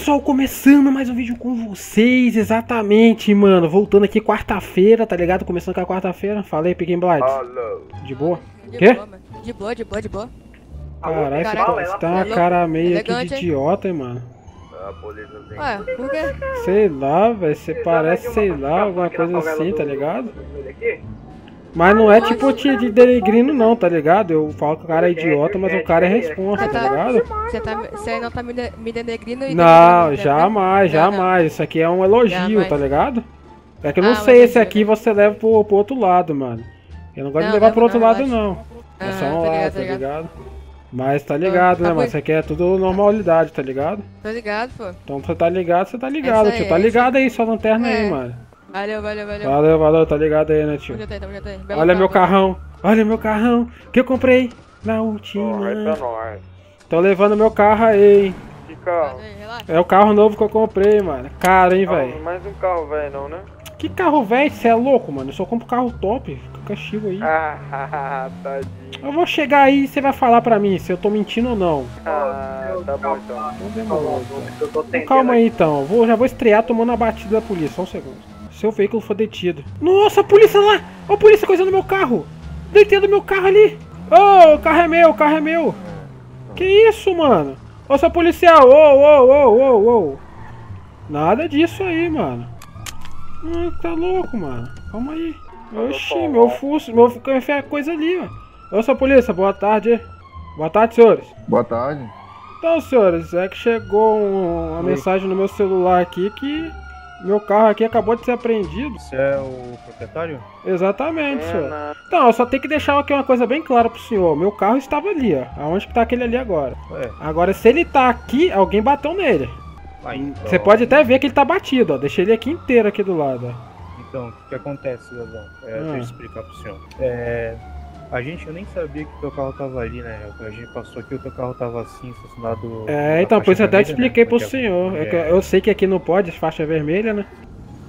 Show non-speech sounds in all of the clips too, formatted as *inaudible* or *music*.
pessoal, começando mais um vídeo com vocês, exatamente, mano, voltando aqui quarta-feira, tá ligado? Começando com a quarta-feira, falei, Pequim Blight, de boa? De Quê? boa, mano. De boa, de boa, de boa. Caralho, você tá, você tá uma cara meio aqui de idiota, hein, mano. A polícia vem. Ué, por quê? Sei lá, velho, você parece, sei lá, alguma coisa assim, tá ligado? Mas não é tipo de, de denegrino não, tá ligado? Eu falo que o cara é idiota, mas o cara é responsa, tá ligado? Você, tá, você não tá me, de- me denegrindo e Não, denegrindo, jamais, Não, não. jamais. Isso aqui é um elogio, Jamais. tá ligado? É que eu não Ah, sei mas esse aqui você leva pro, pro outro lado, mano. Eu não gosto de levar pro outro não, lado, não. É Ah, só um tá lado, ligado, tá tá ligado. ligado? Mas tá ligado, tá né, mano? Isso aqui é tudo normalidade, tá ligado? Tô ligado, pô. Então você tá ligado, você tá ligado, Essa tio. Tá essa ligado aí, sua lanterna aí, É. mano. Valeu, valeu, valeu. Valeu, valeu, tá ligado aí, né, tio? Tamo junto aí, tamo junto aí. Belo Olha meu carro. carrão, olha meu carrão que eu comprei na última. Corre nós. Tô levando meu carro aí, hein? Que carro? É o carro novo que eu comprei, mano. Caro, hein, velho? Não, mais um carro velho não, né? Que carro velho, você é louco, mano? Eu só compro carro top. Fica castigo aí. Ah, *laughs* tadinho. Eu vou chegar aí e você vai falar pra mim se eu tô mentindo ou não. Ah, tá bom então. Então demorou. Então. Então, calma aí então. Vou, já vou estrear tomando a batida da polícia. Só um segundo. Seu veículo foi detido. Nossa, a polícia lá! Ó, a polícia coisando meu carro! Detendo meu carro ali! Ô, o carro é meu, o carro é meu! Que isso, mano? Ô, seu policial! Ô, ô, ô, ô, ô! Nada disso aí, mano. Ah, tá louco, mano. Calma aí. Oxi, meu fuso, meu fu- minha coisa ali, ó. Ô, seu polícia, boa tarde. Boa tarde, senhores. Boa tarde. Então, senhores, é que chegou um- uma mensagem no meu celular aqui que meu carro aqui acabou de ser apreendido. Você é o proprietário? Exatamente, É, senhor. na- Então, eu só tenho que deixar aqui uma coisa bem clara pro senhor. Meu carro estava ali, ó. Aonde que tá aquele ali agora? Ué, Agora, se ele tá aqui, alguém bateu nele. aí, Você pode até ver que ele tá batido, ó. Deixei ele aqui inteiro aqui do lado, ó. Então, o que, que acontece, cidadão? É, Ah. Deixa eu explicar pro senhor. É, a gente, eu nem sabia que o teu carro tava ali, né? A gente passou aqui, o teu carro tava assim, estacionado. É, então, isso eu até vermelha, expliquei né? pro Porque- senhor. É é, eu sei que aqui não pode, faixa vermelha, né?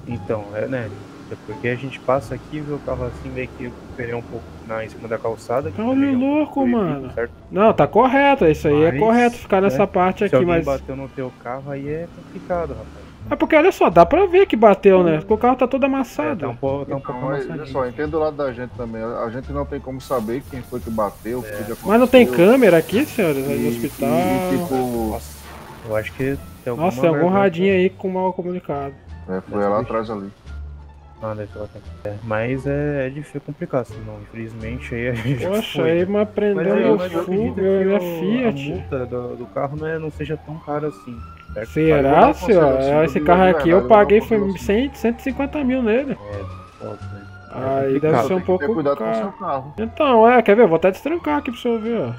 Então, é, né? É porque a gente passa aqui e vê o carro assim, meio que pneu um pouco na, em cima da calçada. que Olha também é um o pouco louco, proibido, mano. Certo? Não, tá correto. Isso aí é Mas, correto ficar nessa né, parte Se aqui, alguém mas. bateu no teu carro, aí é complicado, rapaz. É porque olha só, dá pra ver que bateu, né? Porque o carro tá todo É, amassado. tá um pouco, tá um Então, pouco mas, olha só, entenda do lado da gente também. A gente não tem como saber quem foi que bateu, o que Mas não tem câmera aqui, senhores? Aí no E- hospital. E, tipo, Nossa, eu acho que tem alguma Nossa, tem algum radinho aí com mal comunicado. é, foi lá atrás ali. Ah. É, mas é, é difícil complicar, senão, infelizmente aí a gente Poxa, foi, aí me Mas prendeu eu, meu mas eu o- a Fiat. multa do, do carro não, é, não seja tão cara assim. Certo? Será, senhor? considero Esse assim, carro aqui verdade, eu paguei foi considero 100, 150 mil nele. É, foda, né? Aí deve ser um Tem que ter pouco cuidado com o seu caro. carro. Então, é, quer ver? Vou até destrancar aqui pro senhor ver, ó.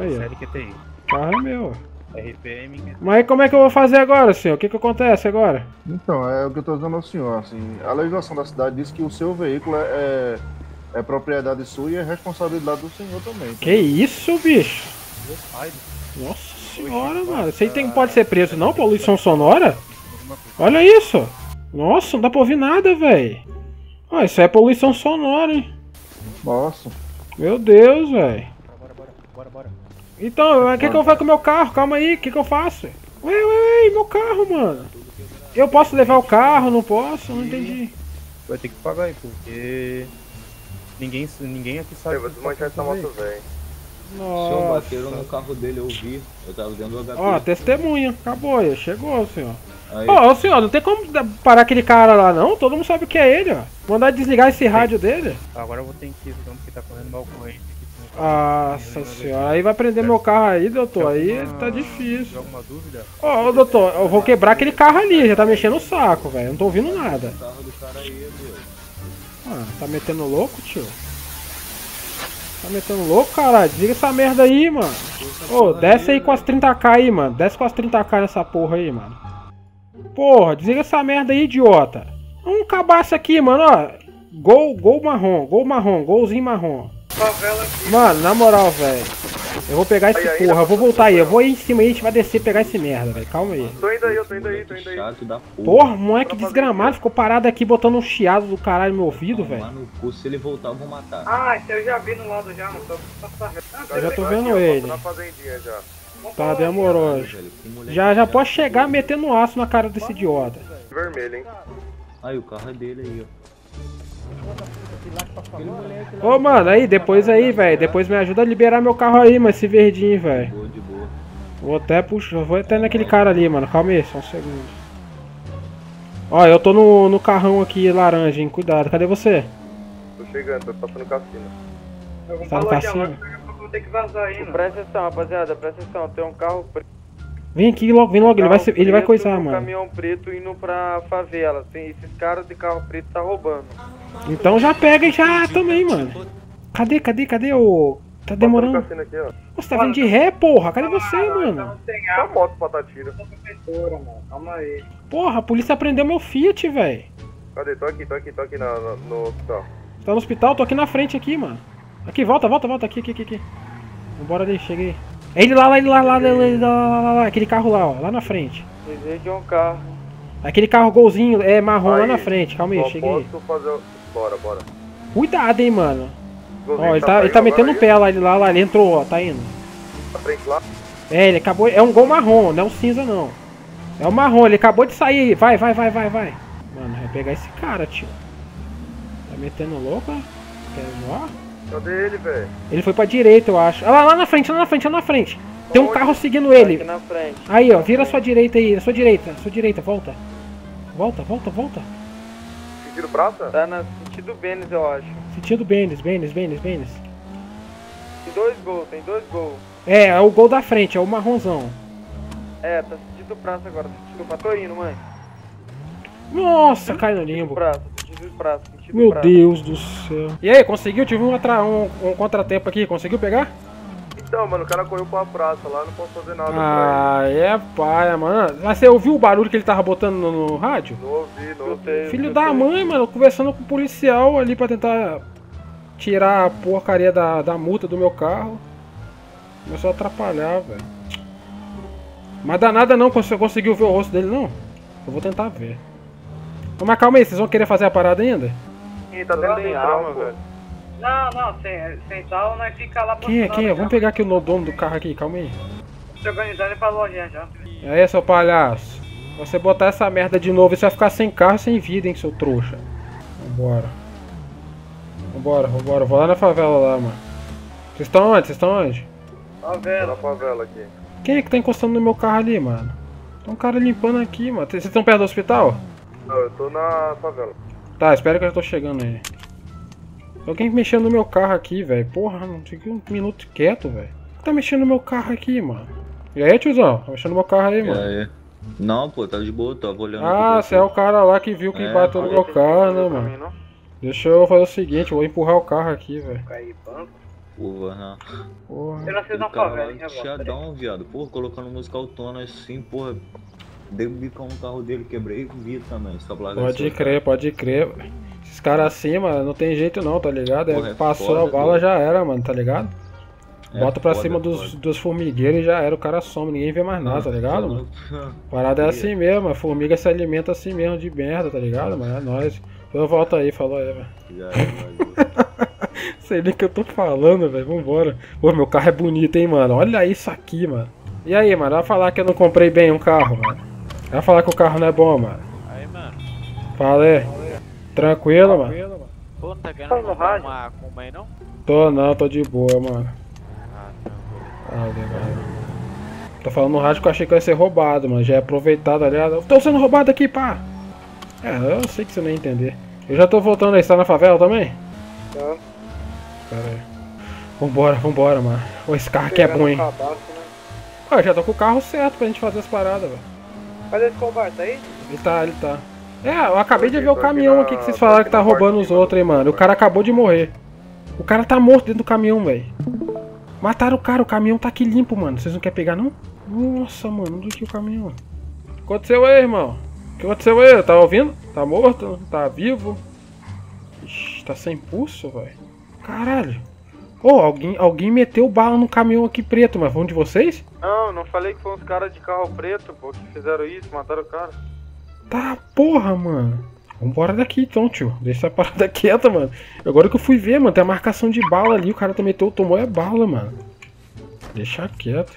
Aí, ó. Série QTI. O carro é meu. ó. RPM. Mas aí como é que eu vou fazer agora, senhor? O que que acontece agora? Então, é o que eu tô dizendo ao senhor, assim, a legislação da cidade diz que o seu veículo é, é, é propriedade sua e é responsabilidade do senhor também. Que isso, bicho? Meu pai Nossa senhora, mano. Isso aí tem, pode ser preso não? Poluição sonora? Olha isso. Nossa, não dá pra ouvir nada, velho. Ah, isso aí é poluição sonora, hein? Nossa, Meu Deus, velho. Bora, bora, bora, bora. Então, o que, que eu faço com o meu carro? Calma aí, o que, que eu faço? Ué, ué, ué, meu carro, mano. Eu posso levar o carro, não posso? Não entendi. Vai ter que pagar aí, porque. Ninguém, ninguém aqui sabe. Eu vou desmanchar essa moto velho. O senhor Nossa. bateram no carro dele, eu vi. Eu tava dentro do HP. Ó, testemunha. Acabou aí, chegou, senhor. Aí, Ô, ô, senhor, não tem como parar aquele cara lá, não? Todo mundo sabe que é ele, ó. Mandar desligar esse rádio dele. Agora eu vou ter que ir, então, porque tá correndo mal corrente aqui. com o Nossa daqui. senhora, aí vai prender meu carro aí, doutor. Tem Aí tá difícil. Tem alguma dúvida? Ô, ô, doutor, eu vou quebrar aquele carro ali, já tá mexendo o saco, velho. Eu Não tô ouvindo nada. o carro do cara aí, meu. Ah, tá metendo louco, tio? Tá metendo louco, caralho? Desliga essa merda aí, mano. Ô, desce aí com as 30k aí, mano. Desce com as 30k nessa porra aí, mano. Porra, desliga essa merda aí, idiota. Um cabaço aqui, mano, ó. Gol, gol marrom, gol marrom, golzinho marrom. Mano, na moral, velho. Eu vou pegar esse Aí, aí, porra, eu vou voltar aí. Eu vou aí em cima aí, a gente vai descer e pegar esse merda, velho. Calma aí. Tô indo aí, eu tô indo aí, tô indo aí. Chato da porra. Porra, moleque desgramado, ficou parado aqui botando um chiado do caralho no meu ouvido, velho. Tomar no cu, se ele voltar, eu vou matar. Ah, esse eu já vi no lado já, não tô. Eu já tô Aqui, vendo ele. Tá, demorou. Moleque Já, já pode chegar metendo aço na cara desse idiota. Vermelho, hein? Aí, o carro é dele aí, ó. Ô, mano, aí, depois aí, velho. Depois me ajuda a liberar meu carro aí, mano, esse verdinho, velho. Boa, de boa. Vou até puxar, vou até naquele cara ali, mano. Calma aí, só um segundo. Ó, eu tô no, no carrão aqui, laranja, hein. Cuidado, cadê você? Tô chegando, tô passando cassino. Tá no cassino? Presta atenção, rapaziada, presta atenção. Tem um carro preto. Vem aqui logo, vem logo, ele vai, se- ele vai coisar, um mano. caminhão preto indo pra favela. Tem esses caras de carro preto tá roubando. Então já pega e já também, mano. Cadê, cadê, cadê o. Tá demorando. Aqui, Você tá vindo de ré, porra. Cadê você, ah, mano? Só moto pra dar tiro. Calma aí. Porra, a polícia prendeu meu Fiat, velho. Cadê? Tô aqui, tô aqui, tô aqui na, na, no hospital. Você tá no hospital? Tô aqui na frente aqui, mano. Aqui, volta, volta, volta. Aqui, aqui, aqui. aqui. Vambora ali, cheguei. É ele lá, lá, ele lá, lá, lá, lá, lá, lá, aquele carro lá, ó, lá na frente. Desejo de um carro. Aquele carro golzinho, é marrom aí, lá na frente, calma aí, cheguei. Posso fazer, Bora, bora. Cuidado, hein, mano. Ó, ele tá, ele tá metendo o pé lá, ele lá, lá, ele entrou, ó, tá indo. Na frente lá. É, ele acabou. É um gol marrom, não é um cinza não. É um marrom, ele acabou de sair. Vai, vai, vai, vai, vai. Mano, vai pegar esse cara, tio. Tá metendo louco? Quer zoar? Cadê ele, velho? Ele foi pra direita, eu acho. Olha lá, lá na frente, lá na frente, lá na frente. Tem um Onde? carro seguindo Aqui ele. na frente. Aí, ó, vira a sua direita aí, a sua direita, a sua direita, volta. Volta, volta, volta. Sentido praça? Tá no sentido Benes, eu acho. Sentido Benes, Benes, Benes, Benes. Tem dois gols, tem dois gols. É, é o gol da frente, é o marronzão. É, tá sentido praça agora. Sentido praça. Tô indo, mãe. Nossa, cai no limbo. praça, sentido praça, sentido Meu praça. Deus do céu. E aí, conseguiu? Tive um, um, um contratempo aqui, conseguiu pegar? Então, mano, o cara correu pra praça lá, não posso fazer nada Ah, é paia, mano. Mas você ouviu o barulho que ele tava botando no, no rádio? Não ouvi, não ouvi. Filho da mãe, mano, conversando com o policial ali pra tentar tirar a porcaria da, da multa do meu carro. Começou a atrapalhar, velho. Mas dá nada não, você conseguiu ver o rosto dele não? Eu vou tentar ver. Ô, Mas calma aí, vocês vão querer fazer a parada ainda? Ih, tá dentro arma, trampo. velho. Não, não, sem, sem tal, nós fica lá Quem é, quem é? Vamos pegar aqui o dono do carro aqui, calma aí. se organizando pra lojinha já. Aí, seu palhaço? Você botar essa merda de novo, você vai ficar sem carro sem vida, hein, seu trouxa. Vambora. Vambora, vambora. Vou lá na favela lá, mano. Vocês estão onde? Vocês estão onde? Tô vendo? na favela aqui. Quem é que tá encostando no meu carro ali, mano? Tem um cara limpando aqui, mano. Vocês estão perto do hospital? Não, eu tô na favela. Tá, espera que eu já tô chegando aí. Alguém mexendo no meu carro aqui, velho. Porra, não fica um minuto quieto, velho. Tá mexendo no meu carro aqui, mano. E aí, tiozão? Tá mexendo no meu carro aí, mano. É. Não, pô, tá de boa, tava olhando. Ah, você é o cara lá que viu que É, bateu no meu carro, né, mano? Deixa eu fazer o seguinte, eu vou empurrar o carro aqui, velho. Cair banco. Porra, não. Porra. Eu nasci na favela, hein? Chadão, viado. Porra, colocando música autona assim, porra. Dei um bicão no carro dele, quebrei e vi também. Largar Pode crer, pode crer. Esses caras assim, mano, não tem jeito não, tá ligado? É, Porra, é passou foda, a bala, doido. já era, mano, tá ligado? É Bota pra foda, cima é dos, foda. dos formigueiros e já era, o cara some, ninguém vê mais nada, tá ligado, mano? Parada é assim mesmo, a formiga se alimenta assim mesmo de merda, tá ligado, mano? É nóis. Eu volto aí, falou aí, velho. Já era. *laughs* Sei nem o que eu tô falando, velho. Vambora. Pô, meu carro é bonito, hein, mano. Olha isso aqui, mano. E aí, mano? Vai falar que eu não comprei bem um carro, mano. Vai falar que o carro não é bom, mano. Aí, mano. Fala aí. Tranquilo, mano? Pô, não tá querendo comprar rádio. uma Kuma aí, não? Tô não, tô de boa, mano. Ah, tranquilo. Ah, legal. Tô falando no rádio que eu achei que ia ser roubado, mano. Já é aproveitado, aliás. Tô sendo roubado aqui, pá. É, eu sei que você não ia entender. Eu já tô voltando aí. Você tá na favela também? Tá. Pera aí. Vambora, vambora, mano. Ô, esse carro aqui é bom, hein? Cabaço, né? Ó, eu já tô com o carro certo pra gente fazer as paradas, velho. Cadê esse covarde? Tá aí? Ele tá, ele tá. É, eu acabei de ver o caminhão aqui que vocês falaram que tá roubando os outros cima, mano. O cara acabou de morrer. O cara tá morto dentro do caminhão, velho. Mataram o cara, o caminhão tá aqui limpo, mano. Vocês não querem pegar, não? Nossa, mano, onde que o caminhão? O que aconteceu aí, irmão? O que aconteceu aí? Tá ouvindo? Tá morto? Tá vivo? Ixi, tá sem pulso, velho. Caralho. Ô, alguém, alguém meteu bala no caminhão aqui preto, mas foi um de vocês? Não, não falei que foi uns caras de carro preto, pô, que fizeram isso, mataram o cara. Tá, porra, mano. Vambora daqui então, tio. Deixa essa parada *laughs* quieta, mano. Agora que eu fui ver, mano, tem a marcação de bala ali. O cara também tomou é bala, mano. Deixa quieto.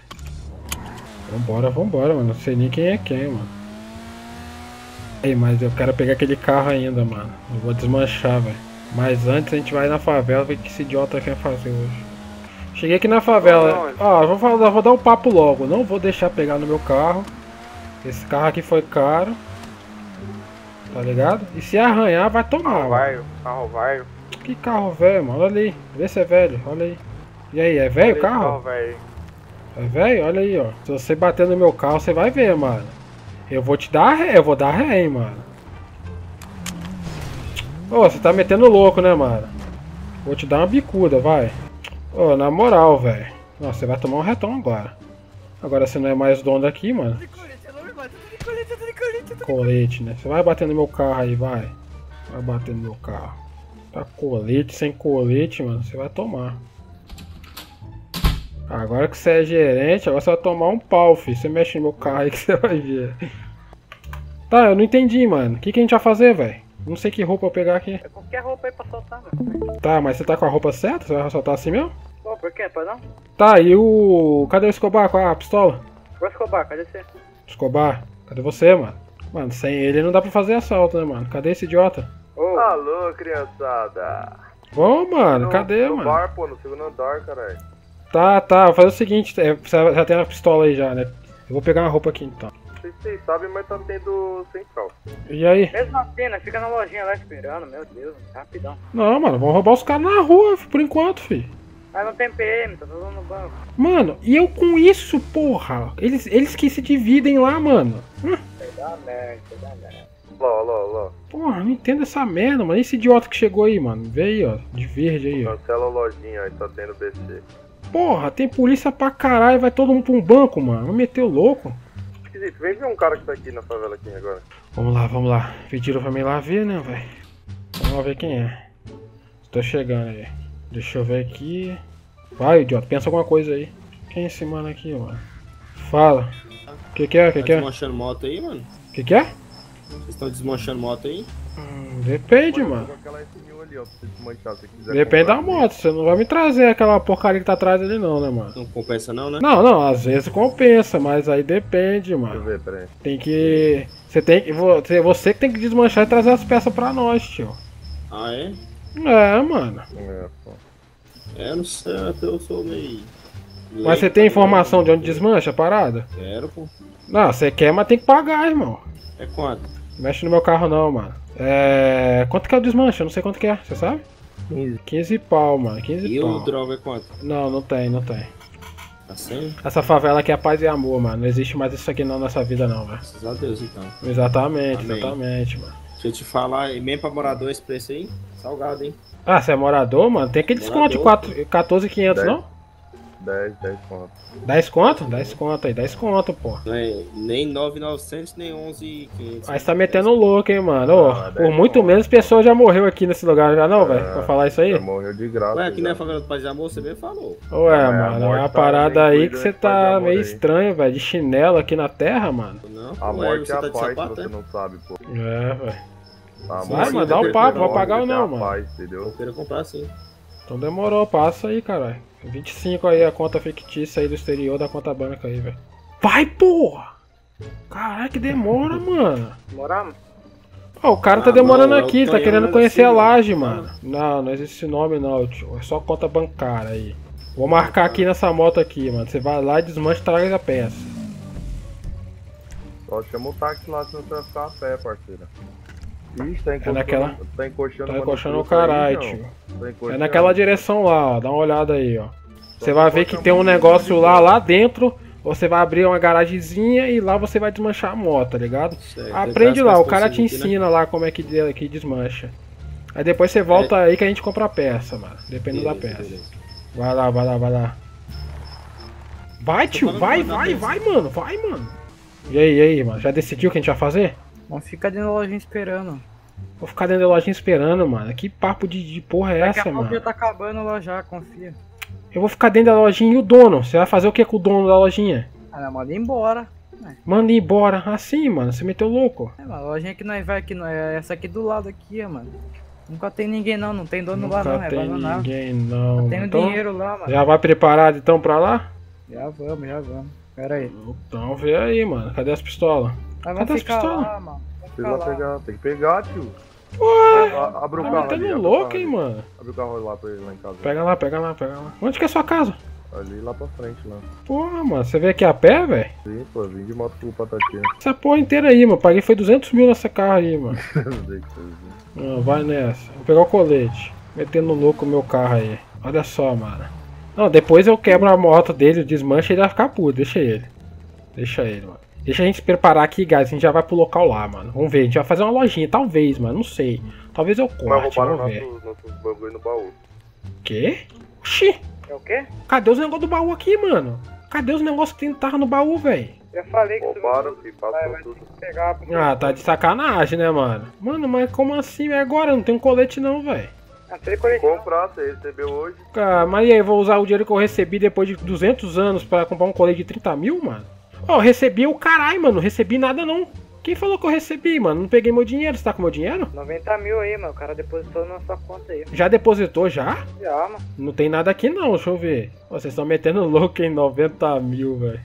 Vambora, vambora, mano. Não sei nem quem é quem, mano. Ei, mas eu quero pegar aquele carro ainda, mano. Eu vou desmanchar, velho. Mas antes a gente vai na favela ver o que esse idiota quer fazer hoje. Cheguei aqui na favela. Ó, vou, falar, vou dar um papo logo. Não vou deixar pegar no meu carro. Esse carro aqui foi caro. Tá ligado? E se arranhar, vai tomar. Carro velho, carro velho. Que carro velho, mano? Olha ali. Vê se é velho. Olha aí. E aí, é velho o carro? Carro velho. É velho? Olha aí, ó. Se você bater no meu carro, você vai ver, mano. Eu vou te dar ré, eu vou dar ré, hein, mano. Ô, você tá metendo louco, né, mano? Vou te dar uma bicuda, vai. Ô, na moral, velho. Nossa, você vai tomar um retão agora. Agora você não é mais dono daqui, mano. Colete, né? Você vai bater no meu carro aí, vai. Vai bater no meu carro. Tá colete, sem colete, mano. Você vai tomar. Agora que você é gerente, agora você vai tomar um pau, filho. Você mexe no meu carro aí que você vai ver. Tá, eu não entendi, mano. O que, que a gente vai fazer, velho? Não sei que roupa eu pegar aqui. É qualquer roupa aí pra soltar, meu. Tá, mas você tá com a roupa certa? Você vai soltar assim mesmo? Pô, por quê? Pode não? Tá, e o. Cadê o Escobar com a pistola? Ô, Escobar, cadê você? Escobar, cadê você, mano? Mano, sem ele não dá pra fazer assalto, né, mano? Cadê esse idiota? Ô, Alô, criançada. Ô, mano, No- cadê, no mano? bar, pô, no segundo andar, caralho. Tá, tá, vou fazer o seguinte, é, você já tem a pistola aí já, né? Eu vou pegar uma roupa aqui então. Não sei se vocês sabem, mas tá tendo central. E aí? Mesmo assim, né? Fica na lojinha lá esperando, meu Deus, rapidão. Não, mano, vamos roubar os caras na rua, por enquanto, filho. Mas não tem PM, tá todo mundo no banco. Mano, e eu com isso, porra? Eles, eles que se dividem lá, mano. Hum, Dar merda, dar merda. Lá. porra, não entendo essa merda, mano. Esse idiota que chegou aí, mano. Vê aí, ó, de verde aí, ó. Cancela a lojinha aí, tá tendo BC. Porra, tem polícia pra caralho, vai todo mundo pra um banco, mano. Vai meter o louco. Esquisito, vem ver um cara que tá aqui na favela aqui agora. Vamos lá, vamos lá. Pediram pra mim lá ver, né, velho? Vamos lá ver quem é. Tô chegando aí. Deixa eu ver aqui. Vai, idiota, pensa alguma coisa aí. Quem é esse mano aqui, mano? Fala. O que que é? Que Tá que é? desmanchando moto aí, mano? O que que é? Vocês estão desmanchando moto aí? Hum, depende, mano. Tô com aquela S1000 ali, ó, desmanchar, Depende da moto. Você não vai me trazer aquela porcaria que tá atrás ali, não, né, mano? Não compensa não, né? Não, não, às vezes compensa, mas aí depende, Deixa eu mano. ver, peraí. Tem que. Você tem que. Você, você que tem que desmanchar e trazer as peças pra nós, tio. Ah, é? É, mano. É, pô. É, não sei, até eu sou meio... Mas você tem informação de onde desmancha a parada? Quero, pô. Não, você quer, mas tem que pagar, irmão. É quanto? Não mexe no meu carro não, mano. É. Quanto que é o desmanche? Eu não sei quanto que é, você sabe? 15. 15 pau, mano. 15 E o pau. droga é quanto? Não, não tem, não tem. Tá sem? Essa favela aqui é paz e amor, mano. Não existe mais isso aqui não nessa vida não, velho. Graças a Deus, então. Exatamente, Amém. exatamente, mano. Deixa eu te falar, e mesmo pra morador esse preço aí, salgado, hein? Ah, você é morador, mano? Tem aquele desconto de Morador. 4 14,500, não? 10, 10 conto. 10 conto? 10 conto aí, 10 conto, pô. É nem 9,900, nem 11,500. Aí você tá metendo louco, hein, mano. Ô, Ah, por 10 muito conto. menos pessoa já morreu aqui nesse lugar, já não, É. velho? Pra falar isso aí? Já morreu de graça. Ué, aqui já. não é favela do Paz de Amor, você mesmo falou. Ué, É, mano, é uma tá parada bem aí que você tá meio aí. estranho, velho, de chinelo aqui na terra, mano. Não, A ué, morte você é a tá de paz, sapato, você é? não sabe, pô. É, velho. A Vai, mano, dá é um papo, vou pagar ou é não, mano? Paz, entendeu? Eu quero comprar sim. Então demorou, passa aí, caralho. 25 aí a conta fictícia aí do exterior da conta banca aí, velho. Vai, porra! Caralho, que demora, mano. Morar? Ó, o cara tá Ah, demorando não, é o aqui, ele tá querendo mas conhecer a assim, laje, mano. Não, não existe esse nome não, tio. É só conta bancária aí. Vou marcar aqui nessa moto aqui, mano. Você vai lá e desmancha e traz a peça. Só chama o táxi lá, senão você vai ficar a pé, parceira. Ixi, tá encostando, naquela- tá encoxando Tá encoxando o caralho, tio. Tá É naquela direção lá, ó. Dá uma olhada aí, ó. Você Só vai ver que tem um negócio lá, lá dentro. Você vai abrir uma garagemzinha e lá você vai desmanchar a moto, tá ligado? Certo, Aprende lá, o cara te né? ensina lá como é que, que desmancha. Aí depois você volta aí que a gente compra a peça, mano. Dependendo da Beleza, peça. beleza. Vai lá, vai lá, vai lá. Vai, tio, vai, vai vai, vai, mano, vai, mano. E aí, e aí, mano? Já decidiu o que a gente vai fazer? Vamos ficar dentro da lojinha esperando. Vou ficar dentro da lojinha esperando, mano. Que papo de, de porra é Daqui a essa, pouco mano? já tá acabando lá já, confia. Eu vou ficar dentro da lojinha e o dono? Você vai fazer o que com o dono da lojinha? Ah, não, manda ir embora. Manda ir embora. Assim, mano, você meteu louco. É, mano, a lojinha que nós vai aqui, não é essa aqui do lado aqui, mano. Nunca tem ninguém não, não tem dono lá não, Nunca é tem abandonado. ninguém, não. Não mano. tem Então, dinheiro lá, mano. Já vai preparado então pra lá? Já vamos, já vamos. Pera aí. Então vê aí, mano. Cadê as pistolas? Mas vamos ficar lá, mano. Vamos Precisa ficar lá. pegar, tem que pegar, tio. Ué, A- Abre o tá carro metendo ali, abre o louco, carro hein, mano. Abre o carro lá pra ele lá em casa. Pega lá, pega lá, pega lá. Onde que é a sua casa? Ali lá pra frente, lá. Porra, mano, você veio aqui a pé, velho? Sim, pô, vim de moto com o Patatinha. *laughs* Essa porra inteira aí, mano. Paguei foi 200 mil nessa carro aí, mano. *laughs* Não sei que coisa. Ah, vai nessa. Vou pegar o colete. Metendo louco o meu carro aí. Olha só, mano. Não, depois eu quebro a moto dele, desmancha e ele vai ficar puto. Deixa ele. Deixa ele, mano. Deixa a gente se preparar aqui, guys. A gente já vai pro local lá, mano. Vamos ver. A gente vai fazer uma lojinha. Talvez, mano. Não sei. Talvez eu Mas corte. roubaram Vamos ver. nossos nossos bagulho no baú. Quê? Oxi. É o quê? Cadê os negócios do baú aqui, mano? Cadê os negócios que tava no baú, velho? Eu falei que Roubaram, filho, passou tudo. que pegar. porque- Ah, tá de sacanagem, né, mano? Mano, mas como assim? É agora? Não tem um colete não, velho. Ah. Comprar, você recebeu hoje. Ah, mas e aí, vou usar o dinheiro que eu recebi depois de 200 anos pra comprar um colete de 30 mil, mano? Ó, eu recebi o caralho, mano. Não recebi nada não. Quem falou que eu recebi, mano? Não peguei meu dinheiro. Você tá com meu dinheiro? 90 mil aí, mano. O cara depositou na sua conta aí. Já depositou já? Já, mano. Não tem nada aqui não, deixa eu ver. Ó, Vocês estão metendo *laughs* louco em 90 mil, velho.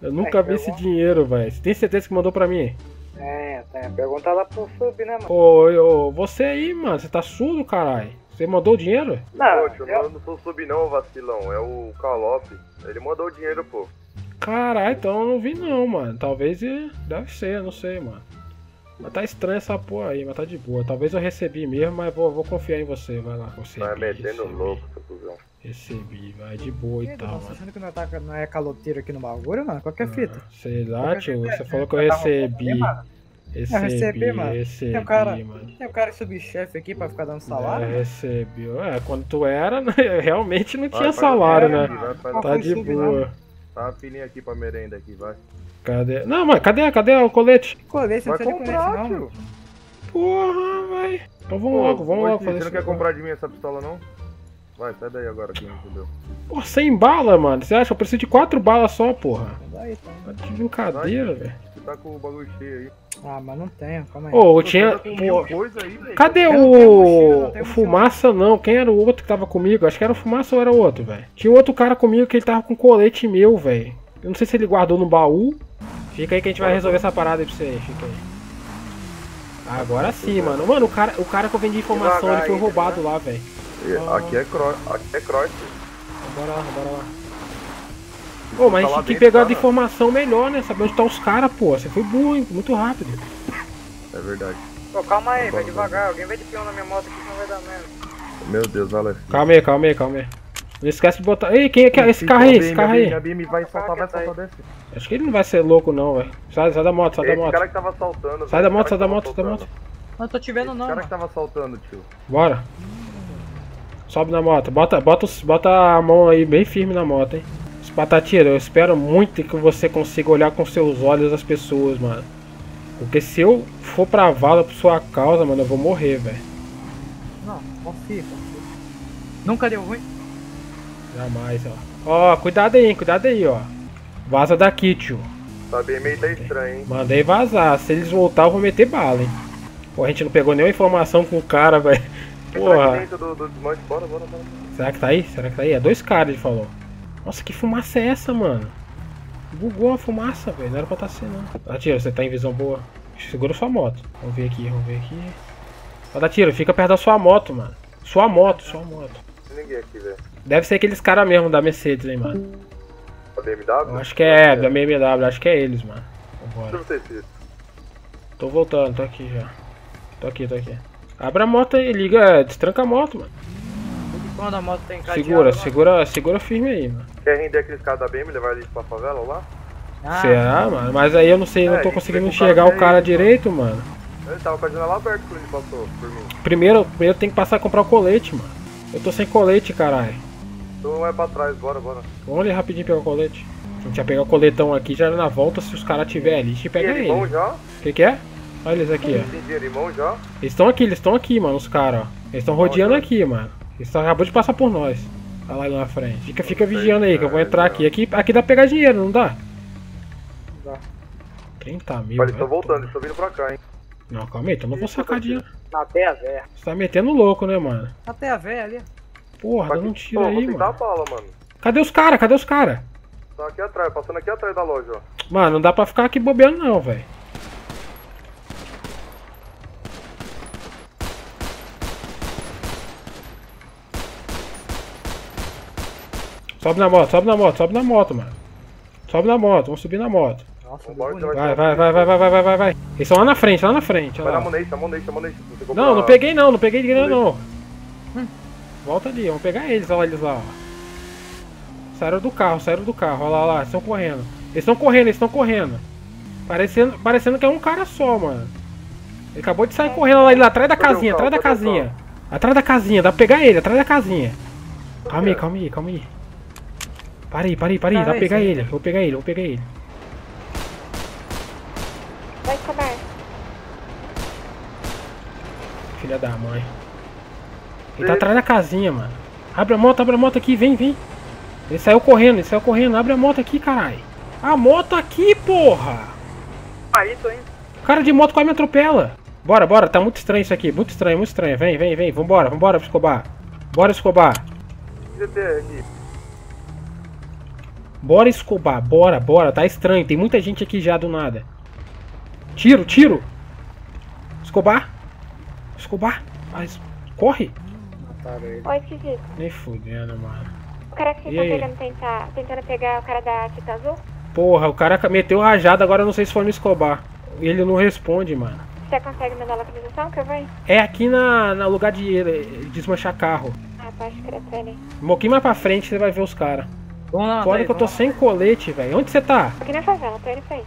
Eu nunca É, vi esse dinheiro, velho. Você tem certeza que mandou pra mim? É, tem. Pergunta lá pro sub, né, mano? Ô, ô, você aí, mano. Você tá surdo, caralho? Você mandou o dinheiro? Não, Pô, eu não sou sub não, vacilão. É o Calope. Ele mandou o dinheiro, pô. Caralho, então eu não vi não, mano. Talvez deve ser, eu não sei, mano. Mas tá estranho essa porra aí, mas tá de boa. Talvez eu recebi mesmo, mas vou, vou confiar em você, vai lá. Recebi, Vai metendo recebi, louco, seu cuzão. Recebi, vai de boa e Ih, tal, Você mano. achando que não, tá, não é caloteiro aqui no bagulho, mano? Qualquer fita. Sei lá, tio, você falou que eu recebi. Recebi, Eu recebi, mano. recebi, Tem um cara- mano. Tem o cara subchefe aqui pra ficar dando salário? É, recebi. É, quando tu era, né, *laughs* realmente não tinha Vai, salário, vai, né? vai, vai, Qual Tá de boa. Tá uma filinha aqui pra merenda aqui, vai. Cadê? Não, mano, cadê? Cadê o colete? Colete, você não Vai precisa de colete, comprar, não. tio. Porra, velho. Então vamos Pô, logo, vamos logo fazer Você não quer comprar de mim essa pistola, não? Vai, sai daí agora aqui, entendeu? Pô, sem bala, mano. Você acha? Eu preciso de quatro balas só, porra. Tá de brincadeira, velho. Você tá com o bagulho cheio aí. Ah, mas não tenho, calma aí. Ô, Você tinha. tá aí, velho. Cadê tenho mochila, o. não o Fumaça não? Quem era o outro que tava comigo? Acho que era o Fumaça ou era o outro, velho? Tinha outro cara comigo que ele tava com colete meu, velho. Eu não sei se ele guardou no baú. Fica aí que a gente vai resolver essa parada aí pra você. Fica aí. Agora sim, mano. Mano, o cara, o cara que eu vendi informação, ele foi roubado lá, velho. Aqui é cross, aqui é cross. Bora lá, bora lá. Ô, mas a Tá gente tem que pegar a cara. informação melhor, né? Saber onde tá os caras, pô. Você foi burro, hein? Muito rápido. É verdade. Pô, calma aí, vai devagar. Alguém vai de peão na minha moto aqui que não vai dar merda. Meu Deus, olha. Calma aí, calma aí, calma aí. Não esquece de botar. Ei, quem é que é esse carro aí? Esse carro aí? Minha BM vai soltar, vai Tá aí. soltar desse. Acho que ele não vai ser louco, não, velho. Sai, sai da moto, sai da Esse moto. cara que tava assaltando. Sai da moto, esse sai da cara moto, sai da moto. Não tô te vendo, Esse não, cara mano. que tava assaltando, tio. Bora. Sobe na moto. Bota, bota, bota a mão aí bem firme na moto, hein. Os Patatira, eu espero muito que você consiga olhar com seus olhos as pessoas, mano. Porque se eu for pra vala por sua causa, mano, eu vou morrer, velho. Não, confia, confia. Nunca deu ruim. Jamais, ó. Ó, cuidado aí, hein, cuidado aí, ó. Vaza daqui, tio. Tá bem meio tá estranho, hein? Mandei vazar. Se eles voltar, eu vou meter bala, hein. Pô, a gente não pegou nenhuma informação com o cara, *laughs* velho. Porra. dentro do, do desmanche, bora, bora, bora. Será que tá aí? Será que tá aí? É dois caras, ele falou. Nossa, que fumaça é essa, mano? Bugou a fumaça, velho. Não era pra tá assim, não. Atira, você tá em visão boa. Segura sua moto. Vamos ver aqui, vamos ver aqui. Ó, Tira, fica perto da sua moto, mano. Sua moto, sua moto. Tem ninguém aqui, velho. Deve ser aqueles caras mesmo da Mercedes, hein, mano. A BMW? Eu acho que é, da BMW, acho que é eles, mano. Vambora. Tô voltando, tô aqui já. Tô aqui, tô aqui. Abre a moto aí, liga, destranca a moto, mano. Quando a moto tem cadeado? Segura, mano? segura, segura firme aí, mano. Quer render aqueles caras da BM e levar eles pra favela lá? Ah, Será, mano? Mas aí eu não sei, É, não tô conseguindo enxergar o aí, cara mano. direito, mano. Ele tava com a janela aberta quando ele passou por mim. Primeiro, primeiro tem que passar a comprar o colete, mano. Eu tô sem colete, caralho. Então é pra trás, bora, bora. Vamos ali rapidinho pegar o colete. A gente ia pegar o coletão aqui, já na volta, se os caras tiver ali, a gente pega ele. já? O que que é? Olha eles aqui, ó. Já? Eles estão aqui, eles estão aqui, mano, os caras, ó. Eles estão rodeando aqui, mano. Tão- acabou de passar por nós. Olha lá ali na frente. Fica, fica vigiando aí, que eu vou entrar aqui. Aqui, aqui dá pra pegar dinheiro, não dá? Dá. 30 mil. Olha, eles estão voltando, eles estão vindo pra cá, hein? Não, calma aí, então eu não vou sacar dinheiro. Na terra, velho. Você tá metendo louco, né, mano? Até a véia ali. Porra, dando um tiro aí, mano. a bala, mano. Cadê os caras? Cadê os caras? Tá aqui atrás, passando aqui atrás da loja, ó. Mano, não dá pra ficar aqui bobeando não, velho. Sobe na moto, sobe na moto, sobe na moto, mano. Sobe na moto, vamos subir na moto. Nossa. Vai, vai, vai, vai, vai, vai, vai, vai, vai. Eles estão lá na frente, lá na frente. Vai na lá. Moneixa, Moneixa. Você pegou Não, pra- não peguei não, não peguei de grana não. Volta ali, vamos pegar eles, olha eles lá, ó. Saíram do carro, saíram do carro, olha lá, lá, estão correndo. Eles estão correndo, eles estão correndo. Parecendo, parecendo que é um cara só, mano. Ele acabou de sair correndo lá, lá atrás da casinha, atrás da casinha. Atrás da casinha, dá pra pegar ele, atrás da casinha. Calma aí, calma aí, calma aí. Para aí, para aí, para aí, Cara, pegar ele, vou pegar ele, vou pegar ele. Vai, Escobar. Filha da mãe. Ele tá atrás da casinha, mano. Abre a moto, abre a moto aqui, vem, vem. Ele saiu correndo, ele saiu correndo. Abre a moto aqui, caralho. A moto aqui, porra. Aí, tô indo. O cara de moto quase me atropela. Bora, bora, tá muito estranho isso aqui. Muito estranho, muito estranho. Vem, vem, vem. Vambora, vambora, Escobar. Bora, Escobar. Bora, Escobar. Bora, bora. Tá estranho. Tem muita gente aqui já do nada. Tiro, tiro. Escobar. Escobar. Mas, corre. Mataram ele. Oi, esquisito. Nem fudendo, mano. O cara que pegando, tentar, tentando pegar o cara da Tita Azul? Porra, o cara meteu rajada, agora eu não sei se foi no Escobar. Ele não responde, mano. Você consegue mandar a localização que eu vou? É aqui na, na lugar de eh, desmanchar carro. Ah, pode crer. Um pouquinho mais pra frente você vai ver os caras. Vamos lá, Fora Thaís, que eu tô vamos sem colete, velho. Onde você tá? Aqui na favela, aí.